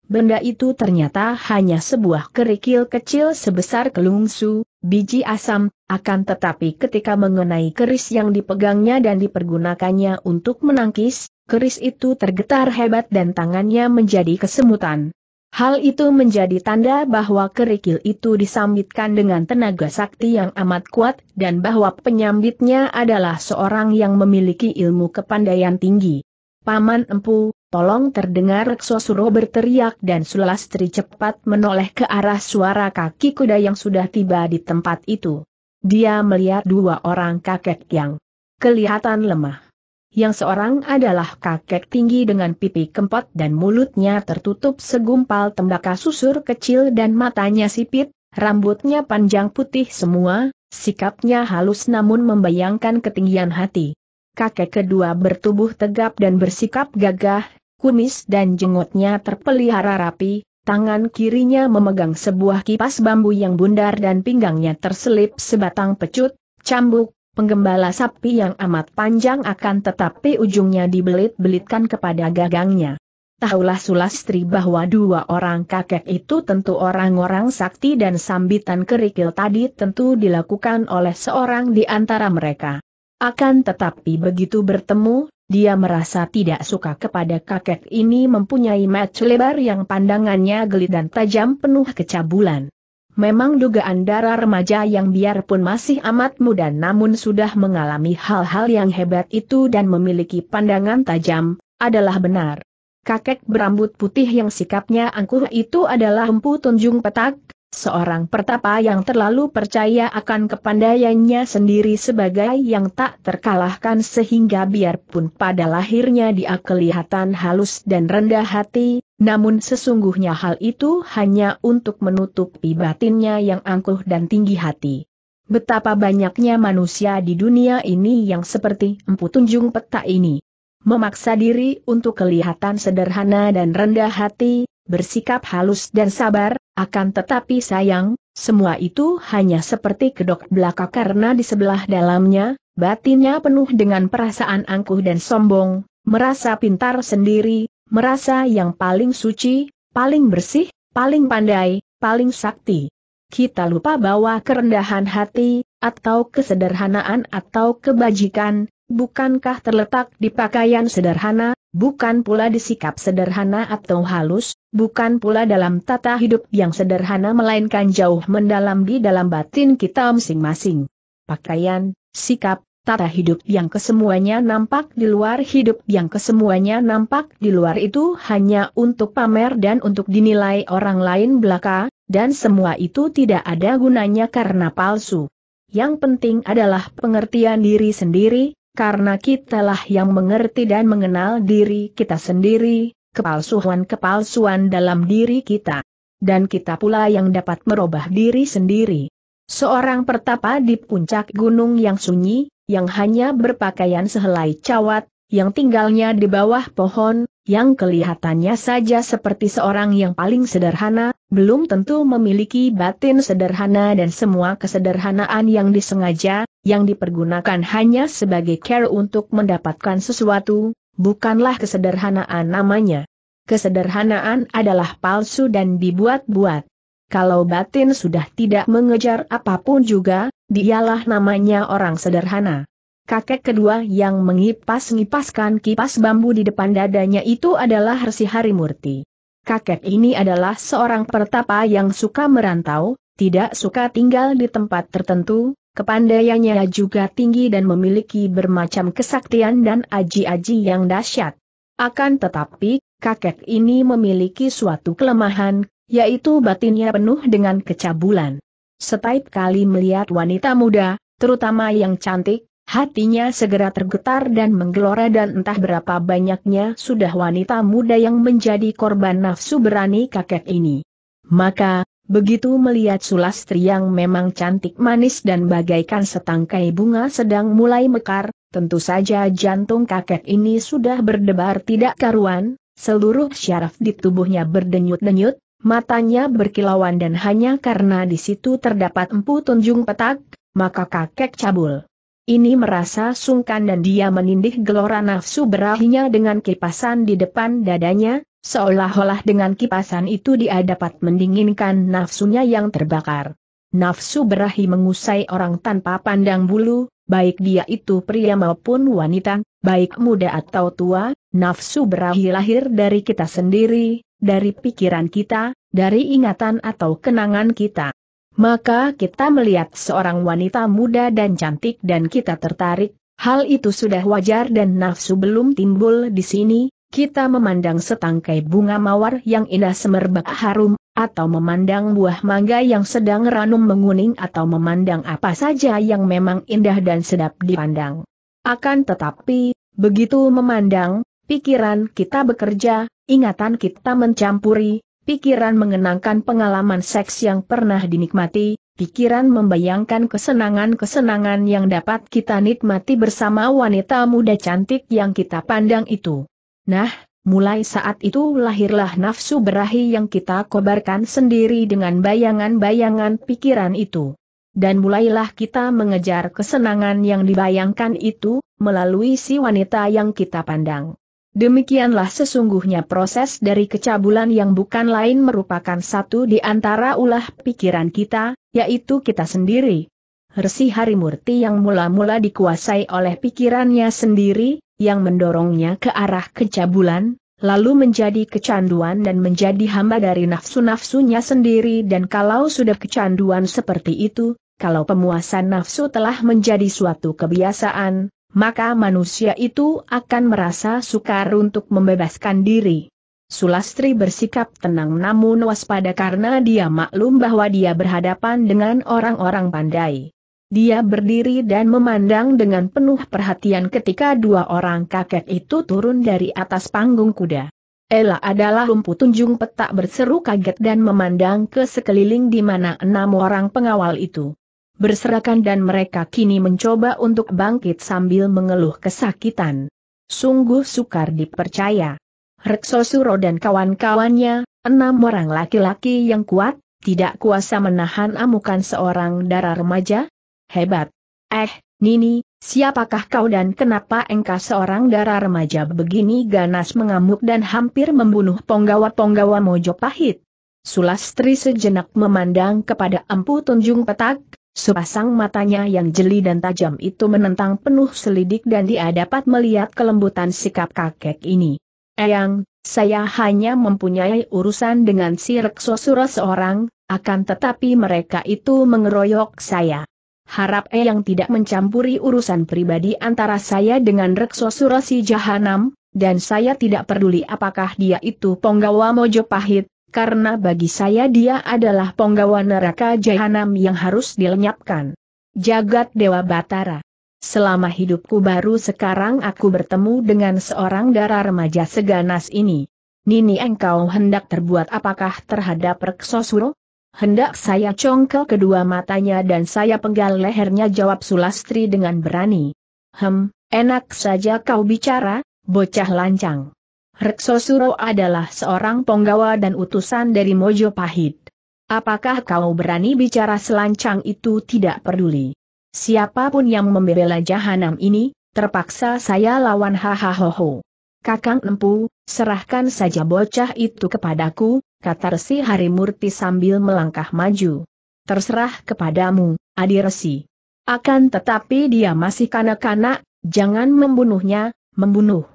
Benda itu ternyata hanya sebuah kerikil kecil sebesar kelungsu, biji asam, akan tetapi ketika mengenai keris yang dipegangnya dan dipergunakannya untuk menangkis, keris itu tergetar hebat dan tangannya menjadi kesemutan. Hal itu menjadi tanda bahwa kerikil itu disambitkan dengan tenaga sakti yang amat kuat dan bahwa penyambitnya adalah seorang yang memiliki ilmu kepandaian tinggi. Paman Empu, tolong terdengar Reksosuro berteriak dan Sulastri cepat menoleh ke arah suara kaki kuda yang sudah tiba di tempat itu. Dia melihat dua orang kakek yang kelihatan lemah. Yang seorang adalah kakek tinggi dengan pipi kempot dan mulutnya tertutup segumpal tembaka susur kecil dan matanya sipit, rambutnya panjang putih semua, sikapnya halus namun membayangkan ketinggian hati. Kakek kedua bertubuh tegap dan bersikap gagah, kumis dan jenggotnya terpelihara rapi, tangan kirinya memegang sebuah kipas bambu yang bundar dan pinggangnya terselip sebatang pecut, cambuk, penggembala sapi yang amat panjang akan tetapi ujungnya dibelit-belitkan kepada gagangnya. Tahulah Sulastri bahwa dua orang kakek itu tentu orang-orang sakti dan sambitan kerikil tadi tentu dilakukan oleh seorang di antara mereka. Akan tetapi begitu bertemu, dia merasa tidak suka kepada kakek ini mempunyai mata lebar yang pandangannya gelit dan tajam penuh kecabulan. Memang dugaan darah remaja yang biarpun masih amat muda namun sudah mengalami hal-hal yang hebat itu dan memiliki pandangan tajam, adalah benar. Kakek berambut putih yang sikapnya angkuh itu adalah Empu Tunjung Petak, seorang pertapa yang terlalu percaya akan kepandaiannya sendiri sebagai yang tak terkalahkan sehingga biarpun pada lahirnya dia kelihatan halus dan rendah hati, namun sesungguhnya hal itu hanya untuk menutupi batinnya yang angkuh dan tinggi hati. Betapa banyaknya manusia di dunia ini yang seperti empu tunjung peta ini. Memaksa diri untuk kelihatan sederhana dan rendah hati, bersikap halus dan sabar, akan tetapi sayang, semua itu hanya seperti kedok belaka karena di sebelah dalamnya, batinnya penuh dengan perasaan angkuh dan sombong, merasa pintar sendiri, merasa yang paling suci, paling bersih, paling pandai, paling sakti. Kita lupa bahwa kerendahan hati, atau kesederhanaan atau kebajikan, bukankah terletak di pakaian sederhana, bukan pula di sikap sederhana atau halus, bukan pula dalam tata hidup yang sederhana melainkan jauh mendalam di dalam batin kita masing-masing. Pakaian, sikap, tata hidup yang kesemuanya nampak di luar hidup yang kesemuanya nampak di luar itu hanya untuk pamer dan untuk dinilai orang lain belaka, dan semua itu tidak ada gunanya karena palsu. Yang penting adalah pengertian diri sendiri, karena kitalah yang mengerti dan mengenal diri kita sendiri, kepalsuan-kepalsuan dalam diri kita. Dan kita pula yang dapat merubah diri sendiri. Seorang pertapa di puncak gunung yang sunyi, yang hanya berpakaian sehelai cawat, yang tinggalnya di bawah pohon, yang kelihatannya saja seperti seorang yang paling sederhana, belum tentu memiliki batin sederhana dan semua kesederhanaan yang disengaja, yang dipergunakan hanya sebagai care untuk mendapatkan sesuatu, bukanlah kesederhanaan namanya. Kesederhanaan adalah palsu dan dibuat-buat. Kalau batin sudah tidak mengejar apa pun juga, dialah namanya orang sederhana. Kakek kedua yang mengipas-ngipaskan kipas bambu di depan dadanya itu adalah Resi Harimurti. Kakek ini adalah seorang pertapa yang suka merantau, tidak suka tinggal di tempat tertentu, kepandaiannya juga tinggi dan memiliki bermacam kesaktian dan aji-aji yang dahsyat. Akan tetapi, kakek ini memiliki suatu kelemahan, yaitu batinnya penuh dengan kecabulan. Setiap kali melihat wanita muda, terutama yang cantik, Hatinya segera tergetar dan menggelora dan entah berapa banyaknya sudah wanita muda yang menjadi korban nafsu berani kakek ini. Maka, begitu melihat Sulastri yang memang cantik manis dan bagaikan setangkai bunga sedang mulai mekar, tentu saja jantung kakek ini sudah berdebar tidak karuan, seluruh syaraf di tubuhnya berdenyut-denyut, matanya berkilauan dan hanya karena di situ terdapat empu tunjung petak, maka kakek cabul. Ini merasa sungkan dan dia menindih gelora nafsu berahinya dengan kipasan di depan dadanya, seolah-olah dengan kipasan itu dia dapat mendinginkan nafsunya yang terbakar. Nafsu berahi mengusai orang tanpa pandang bulu, baik dia itu pria maupun wanita, baik muda atau tua, nafsu berahi lahir dari kita sendiri, dari pikiran kita, dari ingatan atau kenangan kita. Maka kita melihat seorang wanita muda dan cantik dan kita tertarik, hal itu sudah wajar dan nafsu belum timbul di sini, kita memandang setangkai bunga mawar yang indah semerbak harum, atau memandang buah mangga yang sedang ranum menguning atau memandang apa saja yang memang indah dan sedap dipandang. Akan tetapi, begitu memandang, pikiran kita bekerja, ingatan kita mencampuri, pikiran mengenangkan pengalaman seks yang pernah dinikmati, pikiran membayangkan kesenangan-kesenangan yang dapat kita nikmati bersama wanita muda cantik yang kita pandang itu. Nah, mulai saat itu lahirlah nafsu berahi yang kita kobarkan sendiri dengan bayangan-bayangan pikiran itu. Dan mulailah kita mengejar kesenangan yang dibayangkan itu, melalui si wanita yang kita pandang. Demikianlah sesungguhnya proses dari kecabulan yang bukan lain merupakan satu di antara ulah pikiran kita, yaitu kita sendiri. Resi Harimurti yang mula-mula dikuasai oleh pikirannya sendiri, yang mendorongnya ke arah kecabulan, lalu menjadi kecanduan dan menjadi hamba dari nafsu-nafsunya sendiri dan kalau sudah kecanduan seperti itu, kalau pemuasan nafsu telah menjadi suatu kebiasaan, maka manusia itu akan merasa sukar untuk membebaskan diri. Sulastri bersikap tenang namun waspada karena dia maklum bahwa dia berhadapan dengan orang-orang pandai. Dia berdiri dan memandang dengan penuh perhatian ketika dua orang kakek itu turun dari atas panggung kuda. Ella adalah lumpuh tunjung petak berseru kaget dan memandang ke sekeliling di mana enam orang pengawal itu berserakan dan mereka kini mencoba untuk bangkit sambil mengeluh kesakitan. Sungguh sukar dipercaya. Reksosuro dan kawan-kawannya, enam orang laki-laki yang kuat, tidak kuasa menahan amukan seorang darah remaja? Hebat. Eh, Nini, siapakah kau dan kenapa engkau seorang darah remaja begini ganas mengamuk dan hampir membunuh ponggawa-ponggawa Mojopahit? Sulastri sejenak memandang kepada empu tunjung petak, Sepasang matanya yang jeli dan tajam itu menentang penuh selidik dan dia dapat melihat kelembutan sikap kakek ini. Eyang, saya hanya mempunyai urusan dengan si Reksosura seorang, akan tetapi mereka itu mengeroyok saya. Harap Eyang tidak mencampuri urusan pribadi antara saya dengan Reksosura si Jahanam, dan saya tidak peduli apakah dia itu penggawa Mojopahit, karena bagi saya dia adalah penggawa neraka jahanam yang harus dilenyapkan. Jagat Dewa Batara. Selama hidupku baru sekarang aku bertemu dengan seorang darah remaja seganas ini. Nini engkau hendak terbuat apakah terhadap Reksosuro? Hendak saya congkel kedua matanya dan saya penggal lehernya jawab Sulastri dengan berani. Hem, enak saja kau bicara, bocah lancang. Reksosuro adalah seorang penggawa dan utusan dari Mojopahit. Apakah kau berani bicara selancang itu tidak peduli? Siapa pun yang membela jahanam ini, terpaksa saya lawan hahaha. Kakang Empu, serahkan saja bocah itu kepadaku, kata Resi Harimurti sambil melangkah maju. Terserah kepadamu, Adi Resi. Akan tetapi dia masih kanak-kanak, jangan membunuhnya, membunuh.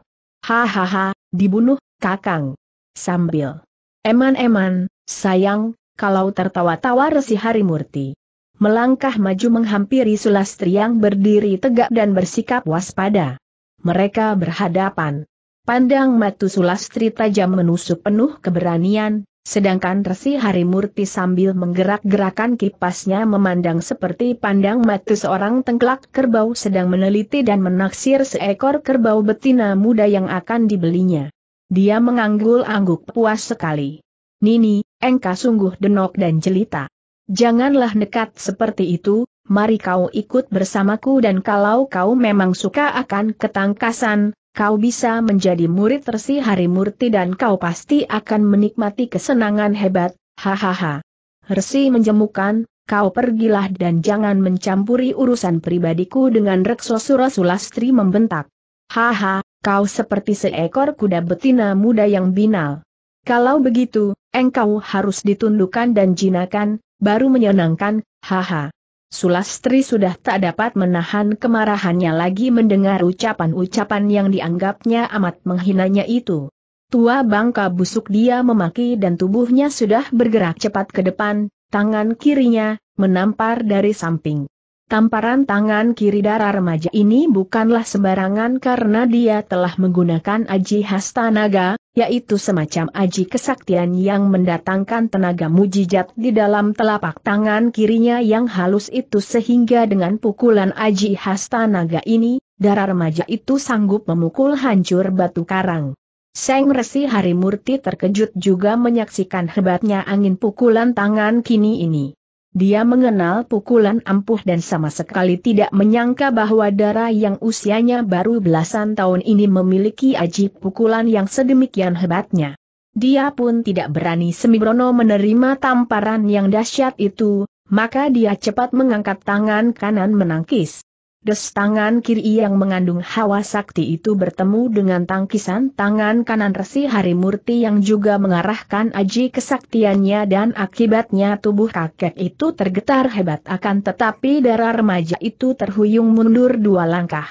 Hahaha, dibunuh, kakang. Sambil eman-eman, sayang, kalau tertawa-tawa Resi Harimurti. Melangkah maju menghampiri Sulastri yang berdiri tegak dan bersikap waspada. Mereka berhadapan. Pandang matu Sulastri tajam menusuk penuh keberanian, sedangkan Resi Harimurti sambil menggerak-gerakan kipasnya memandang seperti pandang matu seorang tengklak kerbau sedang meneliti dan menaksir seekor kerbau betina muda yang akan dibelinya. Dia menganggul-angguk puas sekali. Nini, engkau sungguh denok dan jelita. Janganlah nekat seperti itu, mari kau ikut bersamaku dan kalau kau memang suka akan ketangkasan, kau bisa menjadi murid Resi Harimurti dan kau pasti akan menikmati kesenangan hebat, hahaha. Resi menjemukan, kau pergilah dan jangan mencampuri urusan pribadiku dengan Rekso Sulastri membentak. Haha, kau seperti seekor kuda betina muda yang binal. Kalau begitu, engkau harus ditundukkan dan jinakan, baru menyenangkan, haha. Sulastri sudah tak dapat menahan kemarahannya lagi mendengar ucapan-ucapan yang dianggapnya amat menghinanya itu. Tua bangka busuk dia memaki dan tubuhnya sudah bergerak cepat ke depan, tangan kirinya, menampar dari samping. Tamparan tangan kiri darah remaja ini bukanlah sembarangan karena dia telah menggunakan aji hasta naga, yaitu semacam aji kesaktian yang mendatangkan tenaga mujizat di dalam telapak tangan kirinya yang halus itu sehingga dengan pukulan aji hasta naga ini, darah remaja itu sanggup memukul hancur batu karang. Seng Resi Harimurti terkejut juga menyaksikan hebatnya angin pukulan tangan kini ini. Dia mengenal pukulan ampuh dan sama sekali tidak menyangka bahwa darah yang usianya baru belasan tahun ini memiliki aji pukulan yang sedemikian hebatnya. Dia pun tidak berani sembrono menerima tamparan yang dahsyat itu, maka dia cepat mengangkat tangan kanan menangkis. Des tangan kiri yang mengandung hawa sakti itu bertemu dengan tangkisan tangan kanan Resi Harimurti yang juga mengarahkan aji kesaktiannya dan akibatnya tubuh kakek itu tergetar hebat akan tetapi darah remaja itu terhuyung mundur dua langkah.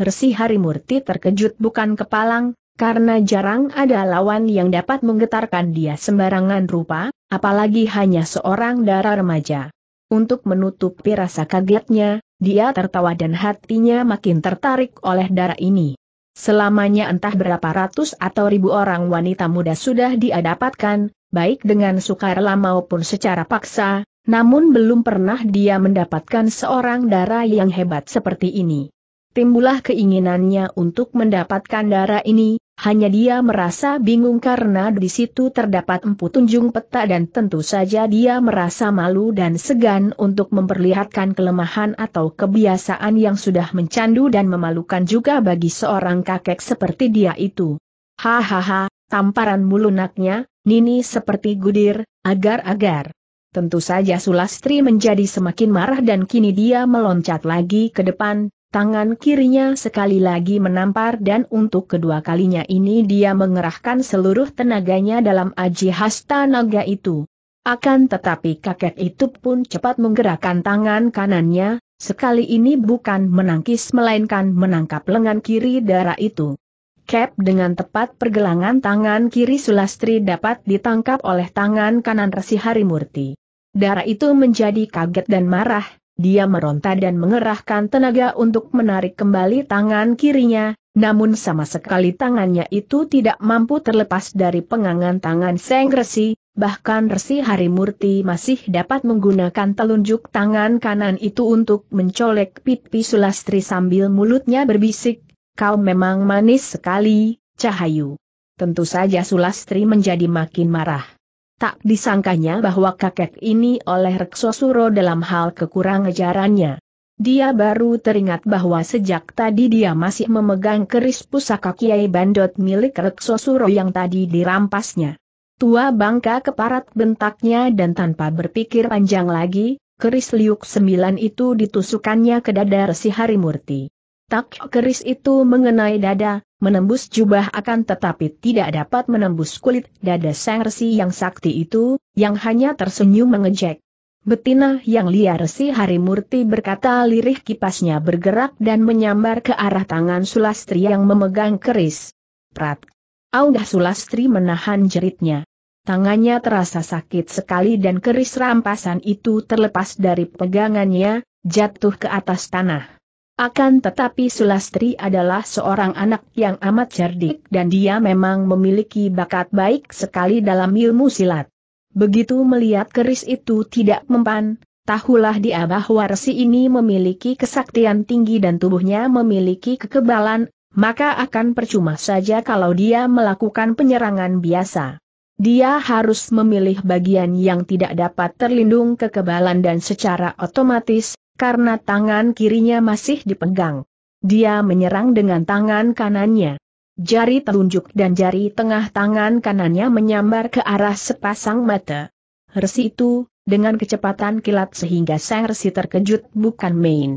Resi Harimurti terkejut bukan kepalang, karena jarang ada lawan yang dapat menggetarkan dia sembarangan rupa, apalagi hanya seorang darah remaja. Untuk menutupi rasa kagetnya, dia tertawa dan hatinya makin tertarik oleh darah ini. Selamanya entah berapa ratus atau ribu orang wanita muda sudah dia dapatkan, baik dengan sukarela maupun secara paksa, namun belum pernah dia mendapatkan seorang darah yang hebat seperti ini. Timbullah keinginannya untuk mendapatkan darah ini, hanya dia merasa bingung karena di situ terdapat empu tunjung peta dan tentu saja dia merasa malu dan segan untuk memperlihatkan kelemahan atau kebiasaan yang sudah mencandu dan memalukan juga bagi seorang kakek seperti dia itu. Hahaha, tamparan mulunaknya, Nini seperti gudir, agar-agar. Tentu saja Sulastri menjadi semakin marah dan kini dia meloncat lagi ke depan, Tangan kirinya sekali lagi menampar dan untuk kedua kalinya ini dia mengerahkan seluruh tenaganya dalam aji hasta naga itu. Akan tetapi kakek itu pun cepat menggerakkan tangan kanannya, sekali ini bukan menangkis melainkan menangkap lengan kiri darah itu. Cap dengan tepat pergelangan tangan kiri Sulastri dapat ditangkap oleh tangan kanan Resi Harimurti. Darah itu menjadi kaget dan marah, dia meronta dan mengerahkan tenaga untuk menarik kembali tangan kirinya, namun sama sekali tangannya itu tidak mampu terlepas dari pengangan tangan Seng Resi, bahkan Resi Harimurti masih dapat menggunakan telunjuk tangan kanan itu untuk mencolek pipi Sulastri sambil mulutnya berbisik, kau memang manis sekali, Cahayu. Tentu saja Sulastri menjadi makin marah. Tak disangkanya bahwa kakek ini oleh Reksosuro dalam hal kekurang ajarannya. Dia baru teringat bahwa sejak tadi dia masih memegang keris pusaka Kiai Bandot milik Reksosuro yang tadi dirampasnya. Tua bangka keparat bentaknya dan tanpa berpikir panjang lagi, keris liuk sembilan itu ditusukkannya ke dada Resi Harimurti. Tak keris itu mengenai dada, menembus jubah akan tetapi tidak dapat menembus kulit dada sang resi yang sakti itu, yang hanya tersenyum mengejek. Betina yang liar resi Harimurti berkata lirih kipasnya bergerak dan menyambar ke arah tangan Sulastri yang memegang keris. Prat. Aunggah Sulastri menahan jeritnya. Tangannya terasa sakit sekali dan keris rampasan itu terlepas dari pegangannya, jatuh ke atas tanah. Akan tetapi Sulastri adalah seorang anak yang amat cerdik dan dia memang memiliki bakat baik sekali dalam ilmu silat. Begitu melihat keris itu tidak mempan, tahulah dia bahwa resi ini memiliki kesaktian tinggi dan tubuhnya memiliki kekebalan, maka akan percuma saja kalau dia melakukan penyerangan biasa. Dia harus memilih bagian yang tidak dapat terlindung kekebalan dan secara otomatis, karena tangan kirinya masih dipegang. dia menyerang dengan tangan kanannya. Jari telunjuk dan jari tengah tangan kanannya menyambar ke arah sepasang mata. Resi itu, dengan kecepatan kilat sehingga sang resi terkejut bukan main.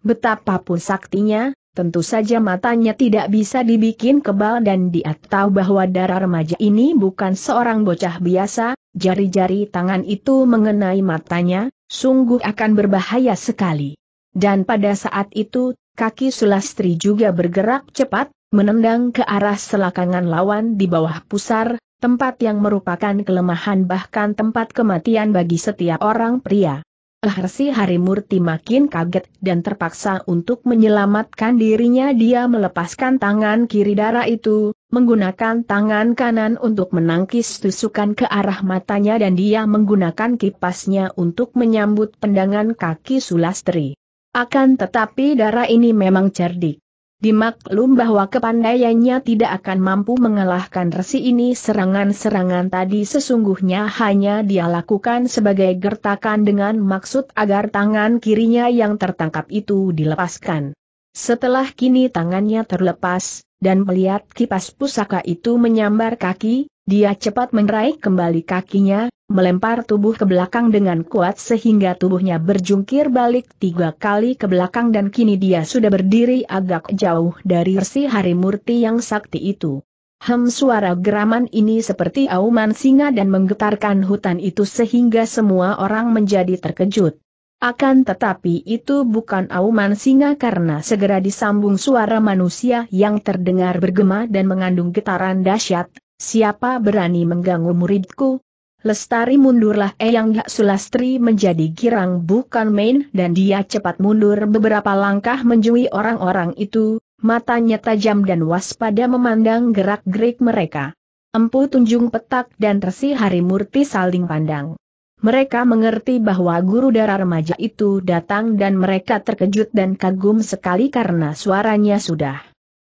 Betapapun saktinya, tentu saja matanya tidak bisa dibikin kebal dan dia tahu bahwa darah remaja ini bukan seorang bocah biasa, jari-jari tangan itu mengenai matanya, sungguh akan berbahaya sekali. Dan pada saat itu, kaki Sulastri juga bergerak cepat, menendang ke arah selakangan lawan di bawah pusar, tempat yang merupakan kelemahan bahkan tempat kematian bagi setiap orang pria. Harsi Harimurti makin kaget dan terpaksa untuk menyelamatkan dirinya dia melepaskan tangan kiri darah itu, menggunakan tangan kanan untuk menangkis tusukan ke arah matanya dan dia menggunakan kipasnya untuk menyambut pendangan kaki Sulastri. Akan tetapi darah ini memang cerdik. Dimaklum bahwa kepandaiannya tidak akan mampu mengalahkan resi ini serangan-serangan tadi sesungguhnya hanya dia lakukan sebagai gertakan dengan maksud agar tangan kirinya yang tertangkap itu dilepaskan. Setelah kini tangannya terlepas, dan melihat kipas pusaka itu menyambar kaki, dia cepat meraih kembali kakinya, melempar tubuh ke belakang dengan kuat sehingga tubuhnya berjungkir balik tiga kali ke belakang dan kini dia sudah berdiri agak jauh dari Rsi Harimurti yang sakti itu. Hem suara geraman ini seperti auman singa dan menggetarkan hutan itu sehingga semua orang menjadi terkejut. Akan tetapi itu bukan auman singa karena segera disambung suara manusia yang terdengar bergema dan mengandung getaran dahsyat, siapa berani mengganggu muridku, Lestari mundurlah Eyang Gak Sulastri menjadi girang bukan main dan dia cepat mundur beberapa langkah menjui orang-orang itu, matanya tajam dan waspada memandang gerak-gerik mereka. Empu Tunjung Petak dan Resi Harimurti saling pandang. Mereka mengerti bahwa guru darah remaja itu datang dan mereka terkejut dan kagum sekali karena suaranya sudah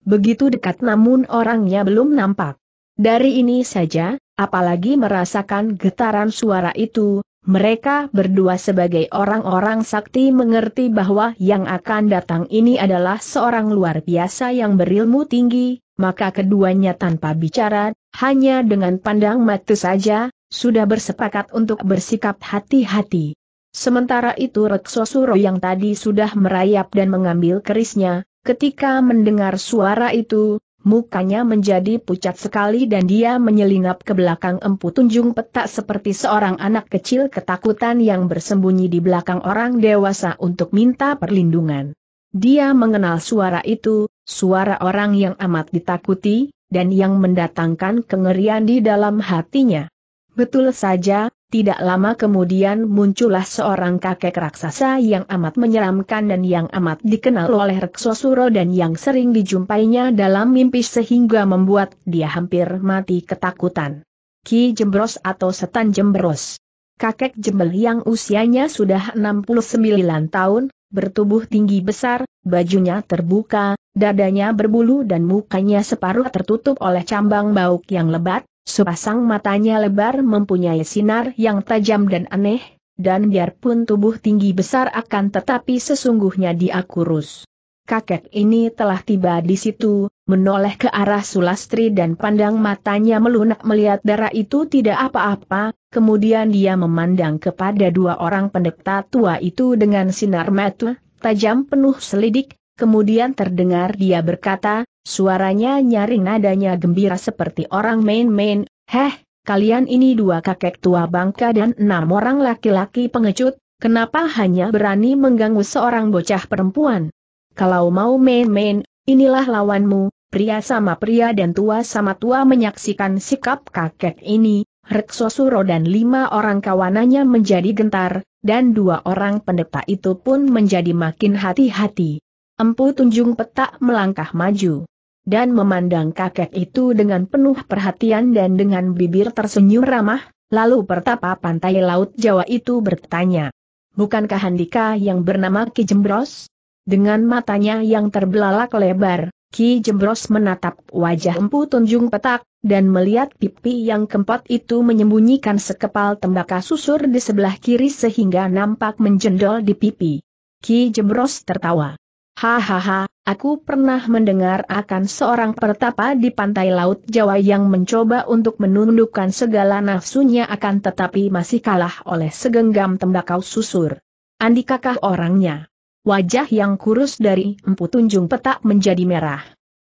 begitu dekat namun orangnya belum nampak. Dari ini saja, apalagi merasakan getaran suara itu, mereka berdua sebagai orang-orang sakti mengerti bahwa yang akan datang ini adalah seorang luar biasa yang berilmu tinggi, maka keduanya tanpa bicara, hanya dengan pandang mata saja, sudah bersepakat untuk bersikap hati-hati. Sementara itu Reksosuro yang tadi sudah merayap dan mengambil kerisnya, ketika mendengar suara itu, Mukanya menjadi pucat sekali dan dia menyelinap ke belakang empu tunjung petak seperti seorang anak kecil ketakutan yang bersembunyi di belakang orang dewasa untuk minta perlindungan. Dia mengenal suara itu, suara orang yang amat ditakuti, dan yang mendatangkan kengerian di dalam hatinya. Betul saja, tidak lama kemudian muncullah seorang kakek raksasa yang amat menyeramkan dan yang amat dikenal oleh Reksosuro dan yang sering dijumpainya dalam mimpi sehingga membuat dia hampir mati ketakutan. Ki Jembros atau Setan Jembros. Kakek jembel yang usianya sudah 69 tahun, bertubuh tinggi besar, bajunya terbuka, dadanya berbulu dan mukanya separuh tertutup oleh cambang bauk yang lebat, Sepasang matanya lebar mempunyai sinar yang tajam dan aneh, dan biarpun tubuh tinggi besar akan tetapi sesungguhnya dia kurus. Kakek ini telah tiba di situ, menoleh ke arah Sulastri dan pandang matanya melunak melihat darah itu tidak apa-apa, kemudian dia memandang kepada dua orang pendeta tua itu dengan sinar mata, tajam penuh selidik, kemudian terdengar dia berkata, Suaranya nyaring nadanya gembira seperti orang main-main, heh, kalian ini dua kakek tua bangka dan enam orang laki-laki pengecut, kenapa hanya berani mengganggu seorang bocah perempuan? Kalau mau main-main, inilah lawanmu, pria sama pria dan tua sama tua menyaksikan sikap kakek ini, Reksosuro dan lima orang kawanannya menjadi gentar, dan dua orang pendeta itu pun menjadi makin hati-hati. Empu Tunjung Petak melangkah maju dan memandang kakek itu dengan penuh perhatian dan dengan bibir tersenyum ramah, lalu pertapa pantai laut Jawa itu bertanya. Bukankah Handika yang bernama Ki Jembros? Dengan matanya yang terbelalak lebar, Ki Jembros menatap wajah Empu Tunjung Petak, dan melihat pipi yang kempot itu menyembunyikan sekepal tembaka susur di sebelah kiri sehingga nampak menjendol di pipi. Ki Jembros tertawa. Hahaha, Aku pernah mendengar akan seorang pertapa di pantai Laut Jawa yang mencoba untuk menundukkan segala nafsunya akan tetapi masih kalah oleh segenggam tembakau susur. Andikakah orangnya? Wajah yang kurus dari Empu Tunjung Petak menjadi merah.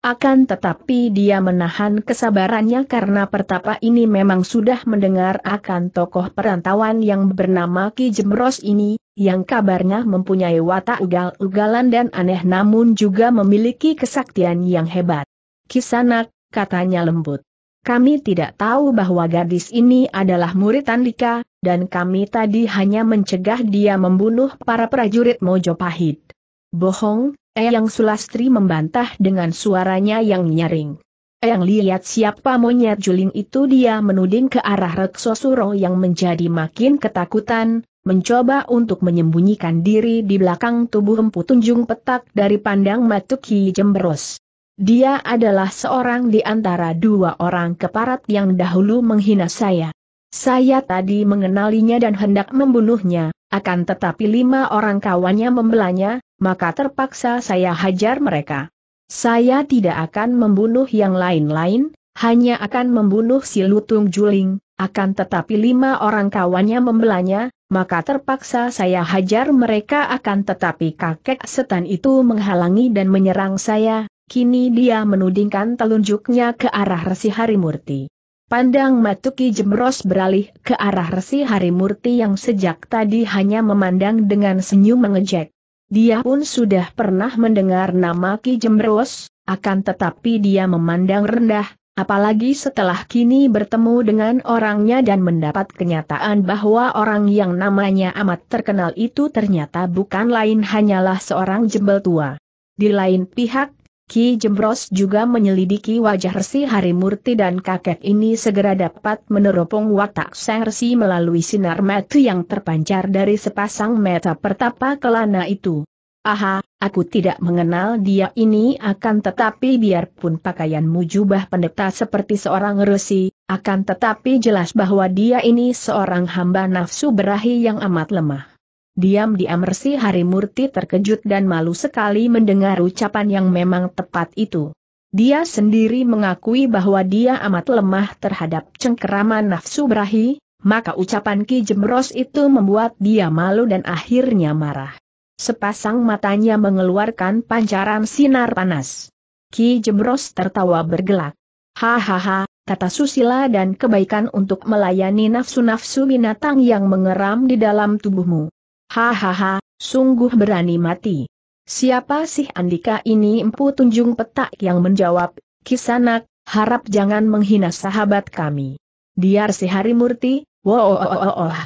Akan tetapi dia menahan kesabarannya karena pertapa ini memang sudah mendengar akan tokoh perantauan yang bernama Ki Jemros ini, yang kabarnya mempunyai watak ugal-ugalan dan aneh namun juga memiliki kesaktian yang hebat. Kisanak, katanya lembut. Kami tidak tahu bahwa gadis ini adalah murid Andika, dan kami tadi hanya mencegah dia membunuh para prajurit Mojopahit. Bohong, Eyang Sulastri membantah dengan suaranya yang nyaring. Eyang lihat siapa monyet juling itu dia menuding ke arah Reksosuro yang menjadi makin ketakutan, mencoba untuk menyembunyikan diri di belakang tubuh Empu Tunjung Petak dari pandang Matuki Jemberos. Dia adalah seorang di antara dua orang keparat yang dahulu menghina saya. Saya tadi mengenalinya dan hendak membunuhnya, akan tetapi lima orang kawannya membelanya, maka terpaksa saya hajar mereka. Saya tidak akan membunuh yang lain-lain, hanya akan membunuh si Lutung Juling, akan tetapi lima orang kawannya membelanya, maka terpaksa saya hajar mereka akan tetapi kakek setan itu menghalangi dan menyerang saya, kini dia menudingkan telunjuknya ke arah Resi Harimurti. Pandang Matuki Jemros beralih ke arah Resi Harimurti yang sejak tadi hanya memandang dengan senyum mengejek. Dia pun sudah pernah mendengar nama Ki Jembros, akan tetapi dia memandang rendah, apalagi setelah kini bertemu dengan orangnya dan mendapat kenyataan bahwa orang yang namanya amat terkenal itu ternyata bukan lain hanyalah seorang jembel tua. Di lain pihak, Ki Jembros juga menyelidiki wajah Resi Harimurti dan kakek ini segera dapat meneropong watak Sang Resi melalui sinar mata yang terpancar dari sepasang mata pertapa kelana itu. Aha, aku tidak mengenal dia ini akan tetapi biarpun pakaianmu jubah pendeta seperti seorang resi, akan tetapi jelas bahwa dia ini seorang hamba nafsu berahi yang amat lemah. Diam-diam Resi Harimurti terkejut dan malu sekali mendengar ucapan yang memang tepat itu. Dia sendiri mengakui bahwa dia amat lemah terhadap cengkeraman nafsu berahi, maka ucapan Ki Jemros itu membuat dia malu dan akhirnya marah. Sepasang matanya mengeluarkan pancaran sinar panas. Ki Jemros tertawa bergelak. Hahaha, kata susila dan kebaikan untuk melayani nafsu-nafsu binatang yang mengeram di dalam tubuhmu. Hahaha, sungguh berani mati. Siapa sih Andika ini empu tunjung petak yang menjawab, Kisanak, harap jangan menghina sahabat kami. Diar si Harimurti, wow, oh,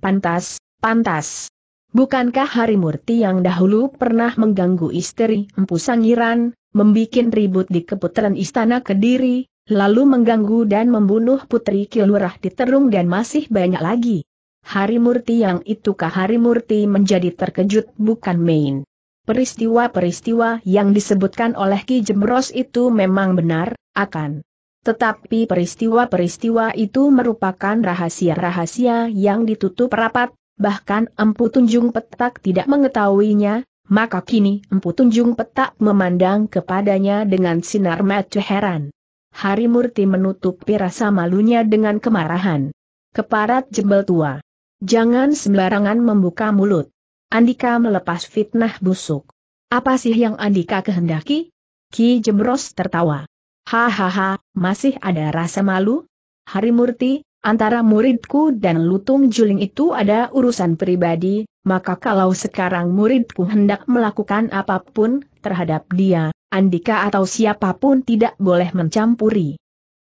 pantas, pantas. Bukankah Harimurti yang dahulu pernah mengganggu istri Empu Sangiran, membikin ribut di keputaran istana Kediri, lalu mengganggu dan membunuh Putri Kilurah di Terung dan masih banyak lagi? Harimurti yang itukah Harimurti menjadi terkejut bukan main. Peristiwa-peristiwa yang disebutkan oleh Ki Jemros itu memang benar, akan. Tetapi peristiwa-peristiwa itu merupakan rahasia-rahasia yang ditutup rapat, bahkan Empu Tunjung Petak tidak mengetahuinya, maka kini Empu Tunjung Petak memandang kepadanya dengan sinar mata heran. Harimurti menutupi rasa malunya dengan kemarahan. Keparat jembel tua. Jangan sembarangan membuka mulut. Andika melepas fitnah busuk. Apa sih yang Andika kehendaki? Ki Jemros tertawa. Hahaha, masih ada rasa malu? Harimurti, antara muridku dan lutung juling itu ada urusan pribadi, maka kalau sekarang muridku hendak melakukan apa pun terhadap dia, Andika atau siapa pun tidak boleh mencampuri.